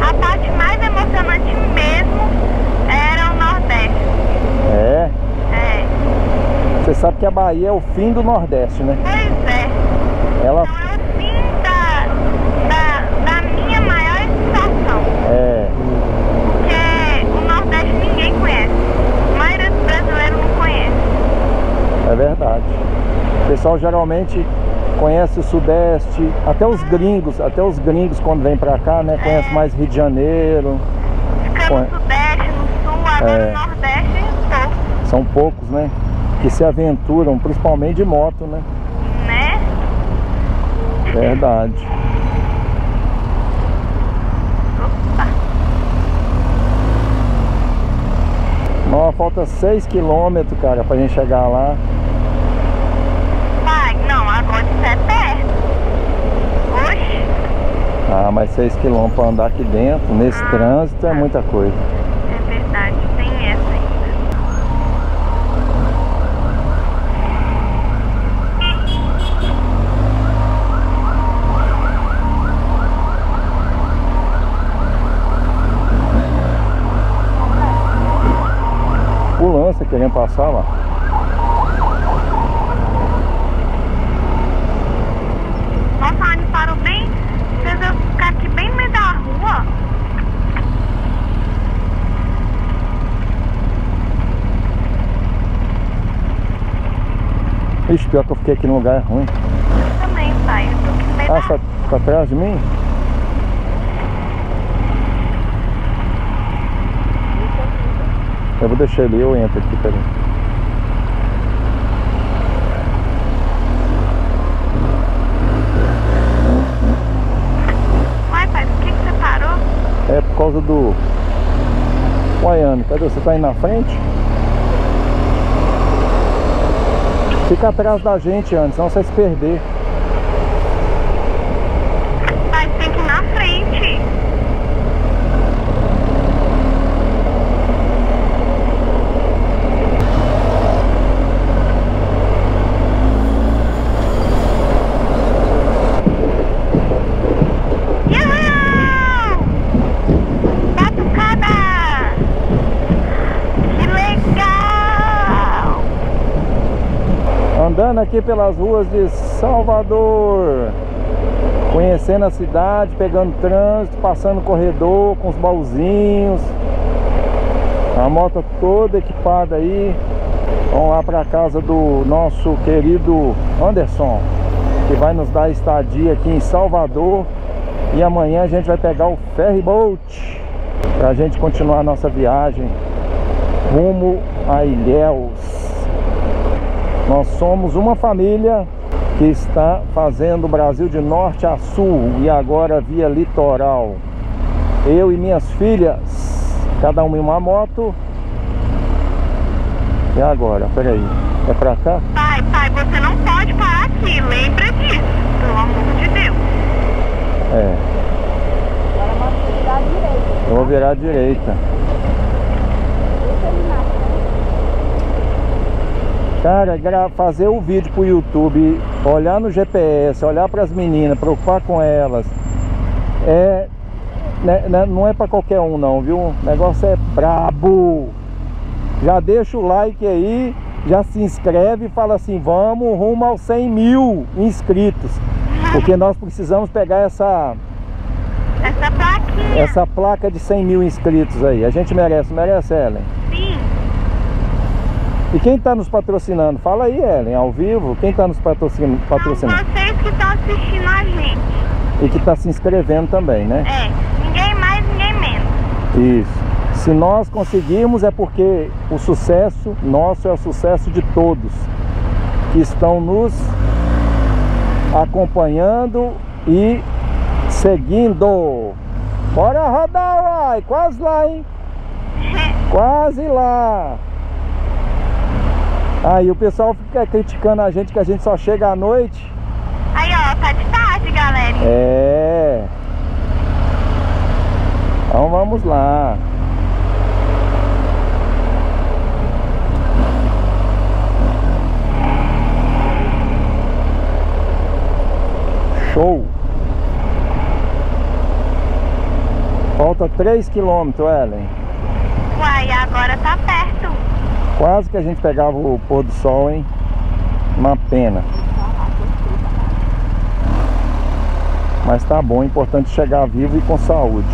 a parte mais emocionante mesmo era o Nordeste. É, É, você sabe que a Bahia é o fim do Nordeste, né? pois é. Ela Então é o fim da, da, da minha maior excitação. é, Porque o Nordeste ninguém conhece. A maioria dos brasileiros não conhece. é verdade. O pessoal geralmente conhece o Sudeste, até os gringos, até os gringos quando vêm pra cá, né? Conhece mais Rio de Janeiro. Fica Ué. no Sudeste, no Sul, agora É. no Nordeste, pouco, São poucos, né? Que se aventuram, principalmente de moto, né? né? Verdade. Opa. Nossa, falta 6 quilômetros, cara, pra gente chegar lá. Pai, não, agora isso é perto. Oxi, Ah, mas 6 quilômetros pra andar aqui dentro, nesse Ah. trânsito, é muita coisa. é verdade, tem essa ainda. O lance querendo passar lá. Nossa, a Anne parou bem, fez eu ficar aqui bem no meio da rua. Ixi, pior que eu fiquei aqui num lugar ruim. Eu também, pai, eu tô aqui no meio Ah, você tá, tá atrás de mim? Eu vou deixar ele, eu entro aqui, peraí. Uai, pai, por que, que você parou? É por causa do... Uaiane, cadê? Você tá aí na frente? Fica atrás da gente, você vai se perder. Pai, tem que ir na frente. Andando aqui pelas ruas de Salvador. Conhecendo a cidade, pegando trânsito, passando corredor com os baúzinhos. A moto toda equipada aí. Vamos lá para casa do nosso querido Anderson, que vai nos dar estadia aqui em Salvador. E amanhã a gente vai pegar o ferry boat para a gente continuar a nossa viagem rumo a Ilhéus. Nós somos uma família que está fazendo o Brasil de norte a sul e agora via litoral. Eu e minhas filhas, cada uma em uma moto. E agora? Peraí, é pra cá? Pai, pai, você não pode parar aqui. Lembra disso, pelo amor de Deus. É, Agora mostra que dá direito. eu vou virar à direita. Deixa ele nascer. Cara, fazer o vídeo pro YouTube, olhar no GPS, olhar pras meninas, preocupar com elas, é. né, né, não é pra qualquer um não, viu? O negócio é brabo. Já deixa o like aí, já se inscreve e fala assim, vamos rumo aos 100 mil inscritos. Porque nós precisamos pegar essa, Essa plaquinha. essa placa de 100 mil inscritos aí. A gente merece, merece, Ellen? E quem está nos patrocinando? Fala aí, Ellen, ao vivo. Quem está nos patrocin- São patrocinando? vocês que estão assistindo a gente. E que está se inscrevendo também, né? É, ninguém mais, ninguém menos. Isso. Se nós conseguirmos é porque o sucesso nosso é o sucesso de todos que estão nos acompanhando e seguindo. Bora rodar, uai! Quase lá, hein? Quase lá! Aí o pessoal fica criticando a gente que a gente só chega à noite. Aí, ó, tá de tarde, galera. É. Então vamos lá. Show. Falta 3 quilômetros, Ellen. Uai, agora tá perto. Quase que a gente pegava o pôr do sol, hein? Uma pena. Mas tá bom, é importante chegar vivo e com saúde.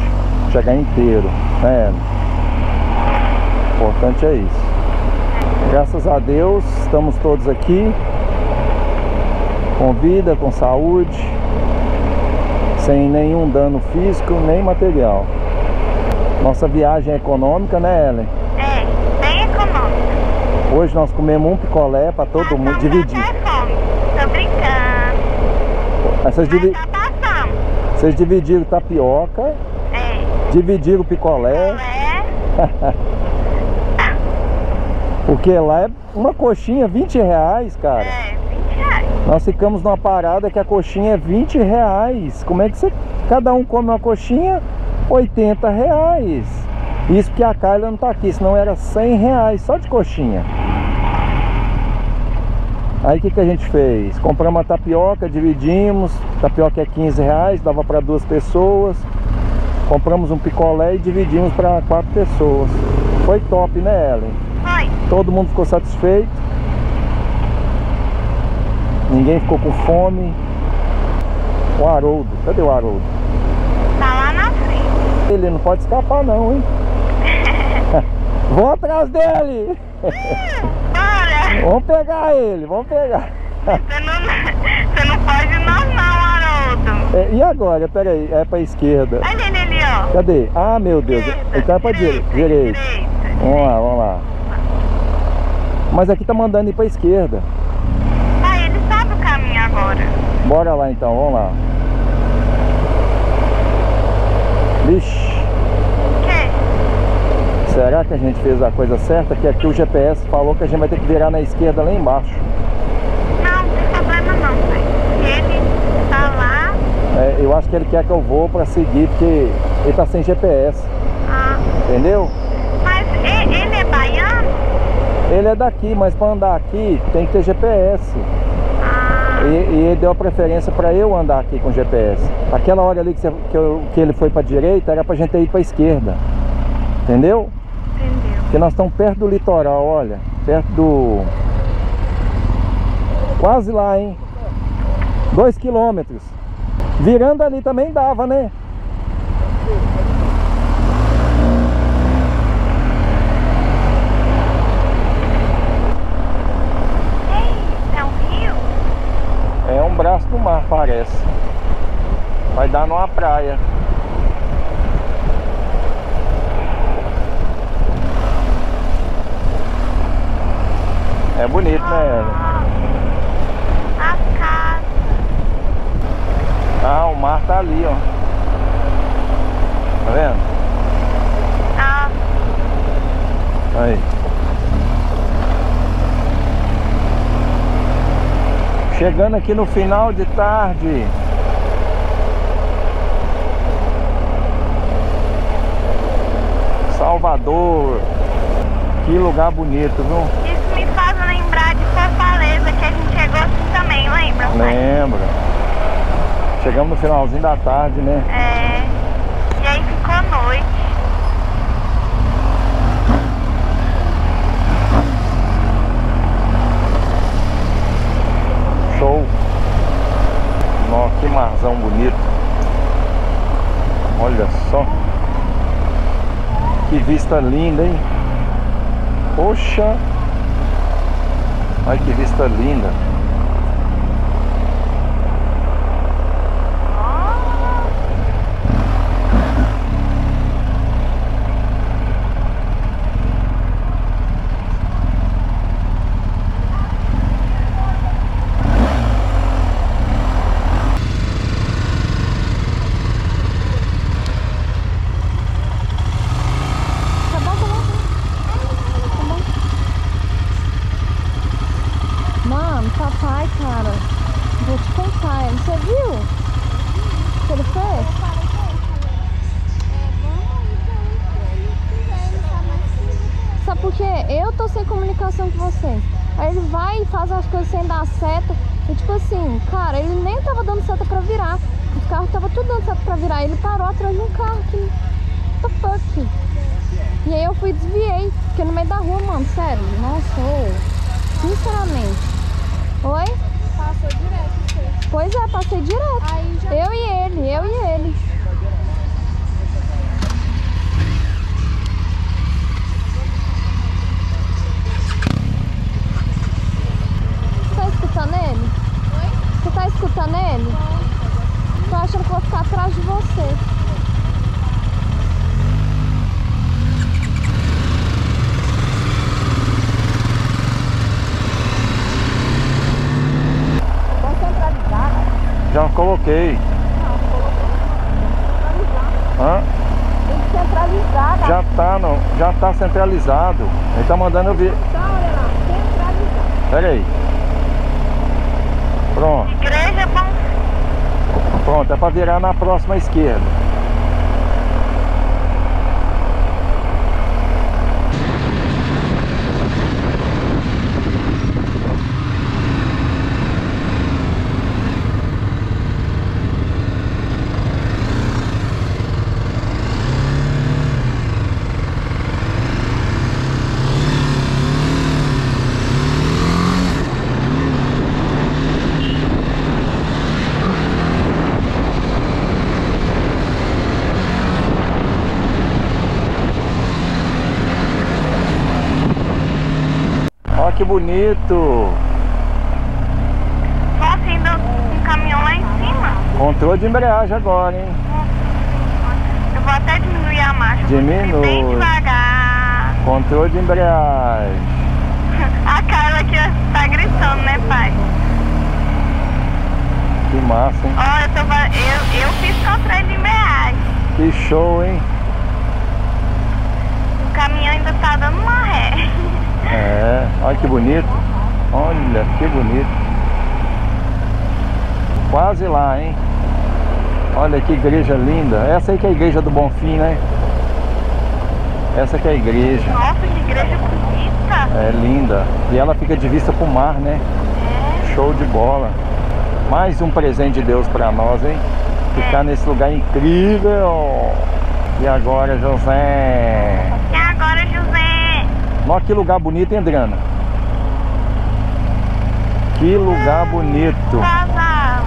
Chegar inteiro, né? O importante é isso. Graças a Deus, estamos todos aqui. Com vida, com saúde. Sem nenhum dano físico nem material. Nossa viagem é econômica, né, Ellen? Hoje nós comemos um picolé para todo mundo dividir. Tô brincando. Mas divi- tá vocês dividiram tapioca, É. dividiram picolé, É. porque lá é uma coxinha 20 reais, cara. É, 20 reais. Nós ficamos numa parada que a coxinha é 20 reais. Como é que você. Cada um come uma coxinha, 80 reais. Isso porque a Carla não tá aqui, senão era 100 reais só de coxinha. Aí o que, que a gente fez? Compramos uma tapioca, dividimos. Tapioca é 15 reais, dava para duas pessoas. Compramos um picolé e dividimos para quatro pessoas. Foi top, né, Ellen? Foi. Todo mundo ficou satisfeito. Ninguém ficou com fome. O Haroldo, cadê o Haroldo? Tá lá na frente. Ele não pode escapar não, hein? Vou atrás dele! Bora. Vamos pegar ele, vamos pegar. Você não, você não pode nós não, Haroldo. É, e agora? Pera aí, é pra esquerda. Olha ele ali, ó. Cadê? Ah, meu Deus. Então é pra direita. Direita. Vamos lá, vamos lá. Mas aqui tá mandando ir pra esquerda. Pai, ele sabe o caminho agora. Bora lá então, vamos lá. Vixe. Será que a gente fez a coisa certa? Que aqui o GPS falou que a gente vai ter que virar na esquerda lá embaixo. Não, não tem problema não, pai. Ele tá lá. É, eu acho que ele quer que eu vou pra seguir, porque ele tá sem GPS, Ah, entendeu? mas ele é baiano? Ele é daqui, mas pra andar aqui tem que ter GPS. Ah, E, e ele deu a preferência pra eu andar aqui com GPS. Aquela hora ali que, você- que eu- que ele foi pra direita era pra gente ter ido pra esquerda. Entendeu? Porque nós estamos perto do litoral, olha. Perto do. Quase lá, hein? Dois quilômetros. Virando ali também dava, né? É um braço do mar, parece. Vai dar numa praia. É bonito, né? A casa. Ah, o mar tá ali, ó. Tá vendo? Ah, Aí. Chegando aqui no final de tarde. Salvador. Que lugar bonito, viu? isso me faz lembrar de Fortaleza, que a gente chegou assim também, lembra? pai? Lembra. Chegamos no finalzinho da tarde, né? É. E aí ficou noite. Show. Nó, que marzão bonito. Olha só. Que vista linda, hein? Poxa. Ai, que vista linda. Tá bom, tá bom. Tá bom. Mano, papai, cara, vou te contar, ele- você viu? O que ele fez? Sabe por quê? Eu tô sem comunicação com vocês. Aí ele vai e faz as coisas sem dar seta. E tipo assim, cara, ele nem tava dando seta pra virar. O carro tava tudo dando seta pra virar. Ele parou atrás de um carro aqui. What the fuck? E aí eu fui e desviei. Porque no meio da rua, mano, sério. Nossa, ô. Sinceramente. Oi? Passou direto você. Pois é, passei direto. Já Eu e ele, eu e ele. Você tá escutando ele? Você tá escutando ele? Achando que eu vou ficar atrás de você. Já coloquei. Hã? Tem que centralizar? Já tá, no, já tá centralizado. Ele tá mandando eu vir. Então, olha lá, centralizar. Pera aí. Pronto, pronto. É pra virar na próxima esquerda. Bonito. Nossa, ainda um caminhão lá em cima. Controle de embreagem agora, hein? Eu vou até diminuir a marcha. Diminui. Bem devagar. Controle de embreagem. A Carla aqui tá gritando, né, pai? Que massa, hein? Ó, eu, tô, eu, eu fiz controle de embreagem. Que show, hein? O caminhão ainda tá dando uma ré. É, olha que bonito. Olha que bonito. Quase lá, hein? Olha que igreja linda. Essa aí que é a igreja do Bonfim, né? Essa que é a igreja. Nossa, que igreja bonita. É linda. E ela fica de vista pro mar, né? Show de bola. Mais um presente de Deus pra nós, hein? Ficar nesse lugar incrível. E agora, José? Olha que lugar bonito, hein, Adriana? Que lugar bonito. Casal.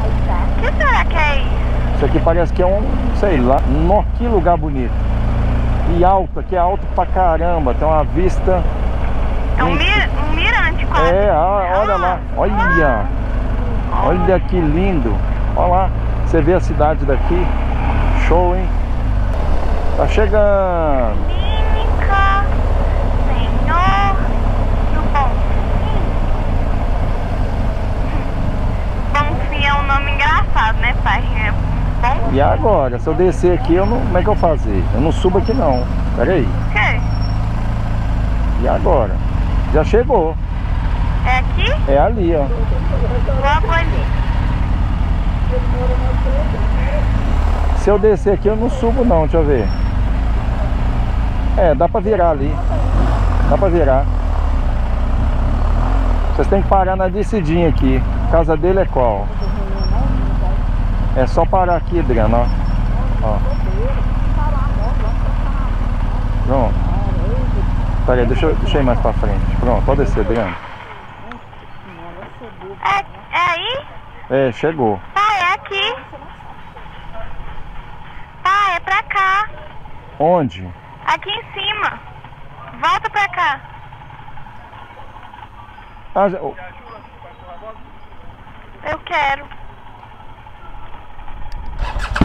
O que será que é isso? Isso aqui parece que é um, sei lá, nó, que lugar bonito. E alto, aqui é alto pra caramba, tem uma vista. É um, mir, um mirante quase. É, ah, olha lá, olha, olha que lindo. Olha lá, você vê a cidade daqui. Show, hein? Tá chegando. Clínica Senhor do Bonfim. Bonfim é um nome engraçado, né, pai? É bom. E agora, se eu descer aqui, eu não, como é que eu fazer? Eu não subo aqui não. Pera aí. Que? E agora? Já chegou. É aqui? É ali, ó. Logo ali. Se eu descer aqui, eu não subo não, deixa eu ver. É, dá pra virar ali. Dá pra virar. Vocês têm que parar na descidinha aqui. A casa dele é qual? É só parar aqui, Adriano, ó. ó. Pronto. Pera aí, deixa eu, deixa eu ir mais pra frente. Pronto, pode descer, Adriano. É, é aí? É, chegou. Pai, é aqui. Pai, é pra cá. Onde? Aqui em cima. Volta pra cá. Ah, já- Eu quero. you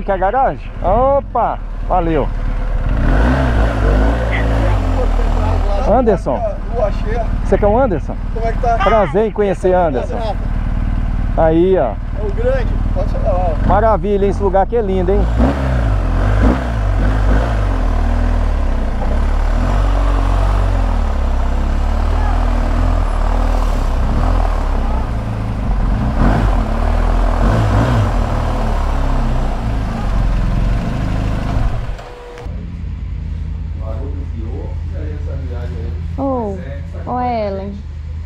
Aí, aí, quer garagem? Opa, valeu. Anderson, você que é o Anderson? Como é que tá? Prazer em conhecer Anderson. Aí, ó. É o grande. Pode chegar lá. Maravilha, hein? esse lugar aqui é lindo, hein? Ô, ô Ellen,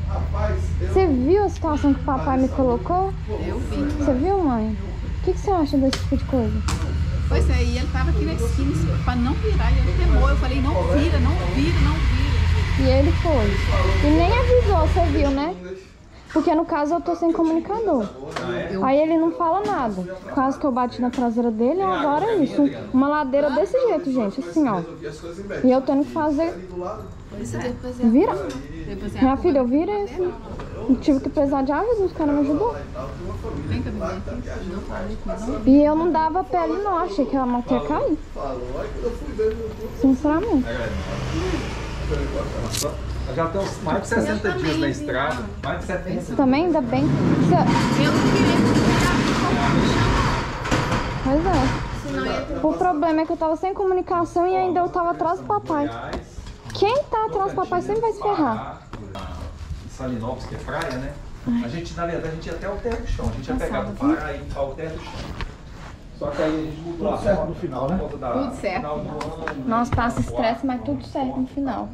Rapaz, eu você viu a situação que o papai me colocou? Eu vi. Você viu, mãe? O que, que você acha desse tipo de coisa? Pois é, e ele tava aqui na esquina pra não virar. E ele temou. Eu falei, não vira, não vira, não vira. E ele foi. E nem avisou, você viu, né? Porque no caso eu tô sem comunicador. Aí ele não fala nada. Quase que eu bati na traseira dele, agora é isso. Uma ladeira desse jeito, gente, assim, ó. E eu tendo que fazer. Vira. Minha filha, eu virei assim. Eu tive que precisar de aviso, os caras me ajudou. E eu não dava pele, não. Achei que a moto ia cair. Sinceramente. Já tem uns mais de 60 dias na estrada. Mais de 70. Também, ainda bem. Se- Eu não queria Pois é. O problema é que eu tava sem comunicação e ainda eu tava atrás do papai. Quem tá atrás do papai sempre vai se ferrar. Salinópolis, que é praia, né? A gente, na verdade, a gente ia até o terra do chão. A gente ia pegar do Pará e ir ao terra do chão. Só que aí a gente mudou a certo no final, né? Tudo certo. final do ano, Nós passa estresse, mas tudo certo no final.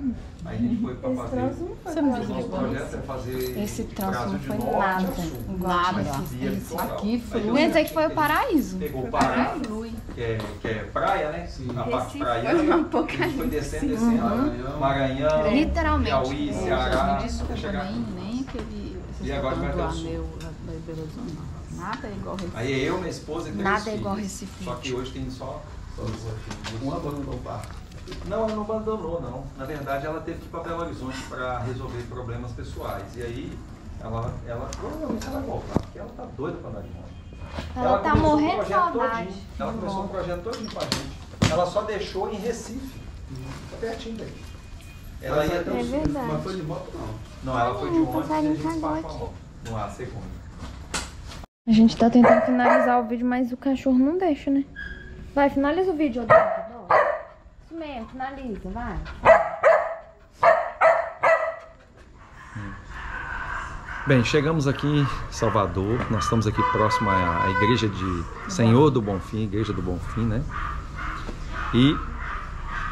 Aí a gente foi pra fazer. Não é fazer. Esse Brasil não foi nada. sul. Nada. Mas ia litoral. Aqui Aí Quer dizer que foi o paraíso. Pegou o Pará, que é, que é praia, né? A parte praiana. um pouco A gente foi descendo, descendo. Maranhão, Literalmente. Piauí, Ceará. Me desculpa aqui. nem aquele. E agora vai ter o sul. Nada é igual Recife. Aí eu, minha esposa e três Nada é filhos. igual Recife. Só que hoje tem só. Um abandonou o parque. Não, ela não abandonou, não. Na verdade, ela teve que ir para Belo Horizonte para resolver problemas pessoais. E aí, ela, ela provavelmente ela vai voltar, porque ela tá doida para dar de volta. Ela tá começou o morrendo de saudade. todinho. Ela começou o projeto todinho com a gente. Ela só deixou em Recife. Tá pertinho daí. Ela ia É verdade. Mas foi de moto não. Não, ela foi de Hum, ônibus e a gente passou a moto. No A segunda. A gente tá tentando finalizar o vídeo, mas o cachorro não deixa, né? Vai, finaliza o vídeo, bora. Isso mesmo, finaliza, vai. Bem, chegamos aqui em Salvador. Nós estamos aqui próximo à igreja de Senhor do Bonfim, igreja do Bonfim, né? E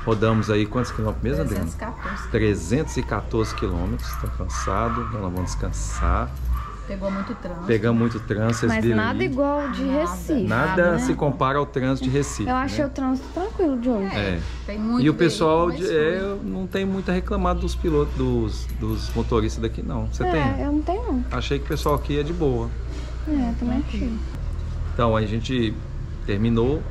rodamos aí quantos quilômetros mesmo, Adriana? 314. 314 quilômetros. Estou cansado, então nós vamos descansar. Pegou muito trânsito. Pegamos muito trânsito, Mas viram nada aí. igual de Nada. Recife. Nada né? se compara ao trânsito de Recife. Eu achei né? o trânsito tranquilo de hoje. É. Tem muito E o pessoal de- é, não tem muito a reclamar dos pilotos, dos, dos motoristas daqui, não. Você é, tem? eu não tenho não. Achei que o pessoal aqui é de boa. É, também achei. Então a gente terminou,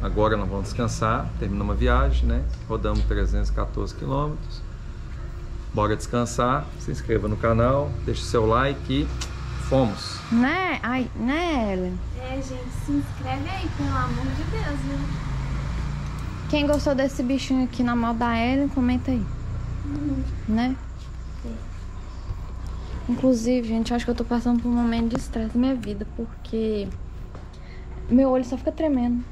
agora nós vamos descansar, terminamos a viagem, né? Rodamos 314 quilômetros. Bora descansar, se inscreva no canal, deixe seu like e fomos. Né? Ai, né, Ellen? É, gente, se inscreve aí, pelo amor de Deus, viu? Quem gostou desse bichinho aqui na mão da Ellen, comenta aí. Né? Inclusive, gente, acho que eu tô passando por um momento de estresse na minha vida, porque meu olho só fica tremendo.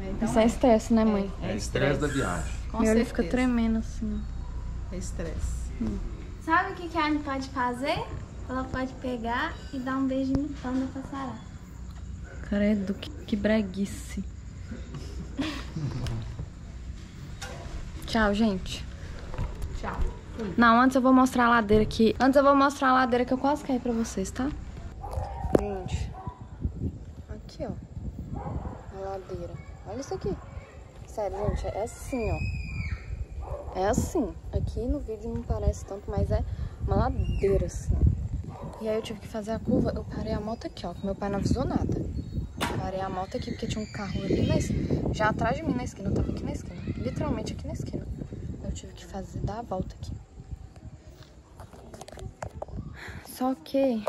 É, então Isso é estresse, né, mãe? é estresse da viagem. Com meu olho fica tremendo assim. É estresse. Sabe o que, que a Anne pode fazer? Ela pode pegar e dar um beijo no panda pra sarar. Credo, que, que breguice. Tchau, gente. Tchau. Não, antes eu vou mostrar a ladeira aqui. Antes eu vou mostrar a ladeira que eu quase caí pra vocês, tá? Gente, aqui, ó. A ladeira. Olha isso aqui. Sério, gente, é assim, ó. É assim. Aqui no vídeo não parece tanto, mas é uma ladeira, assim. E aí eu tive que fazer a curva. Eu parei a moto aqui, ó. que Meu pai não avisou nada. Parei a moto aqui porque tinha um carro ali, mas já atrás de mim na esquina. Eu tava aqui na esquina. Literalmente aqui na esquina. Eu tive que fazer, dar a volta aqui. Só que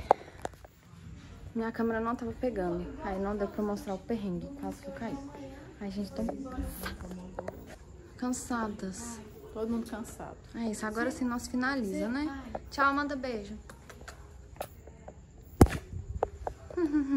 minha câmera não tava pegando. Aí não deu pra mostrar o perrengue. Quase que eu caí. Ai, gente, tô cansadas. Todo mundo cansado. É isso, agora sim nós finaliza, né? Tchau, manda beijo. 嗯哼哼。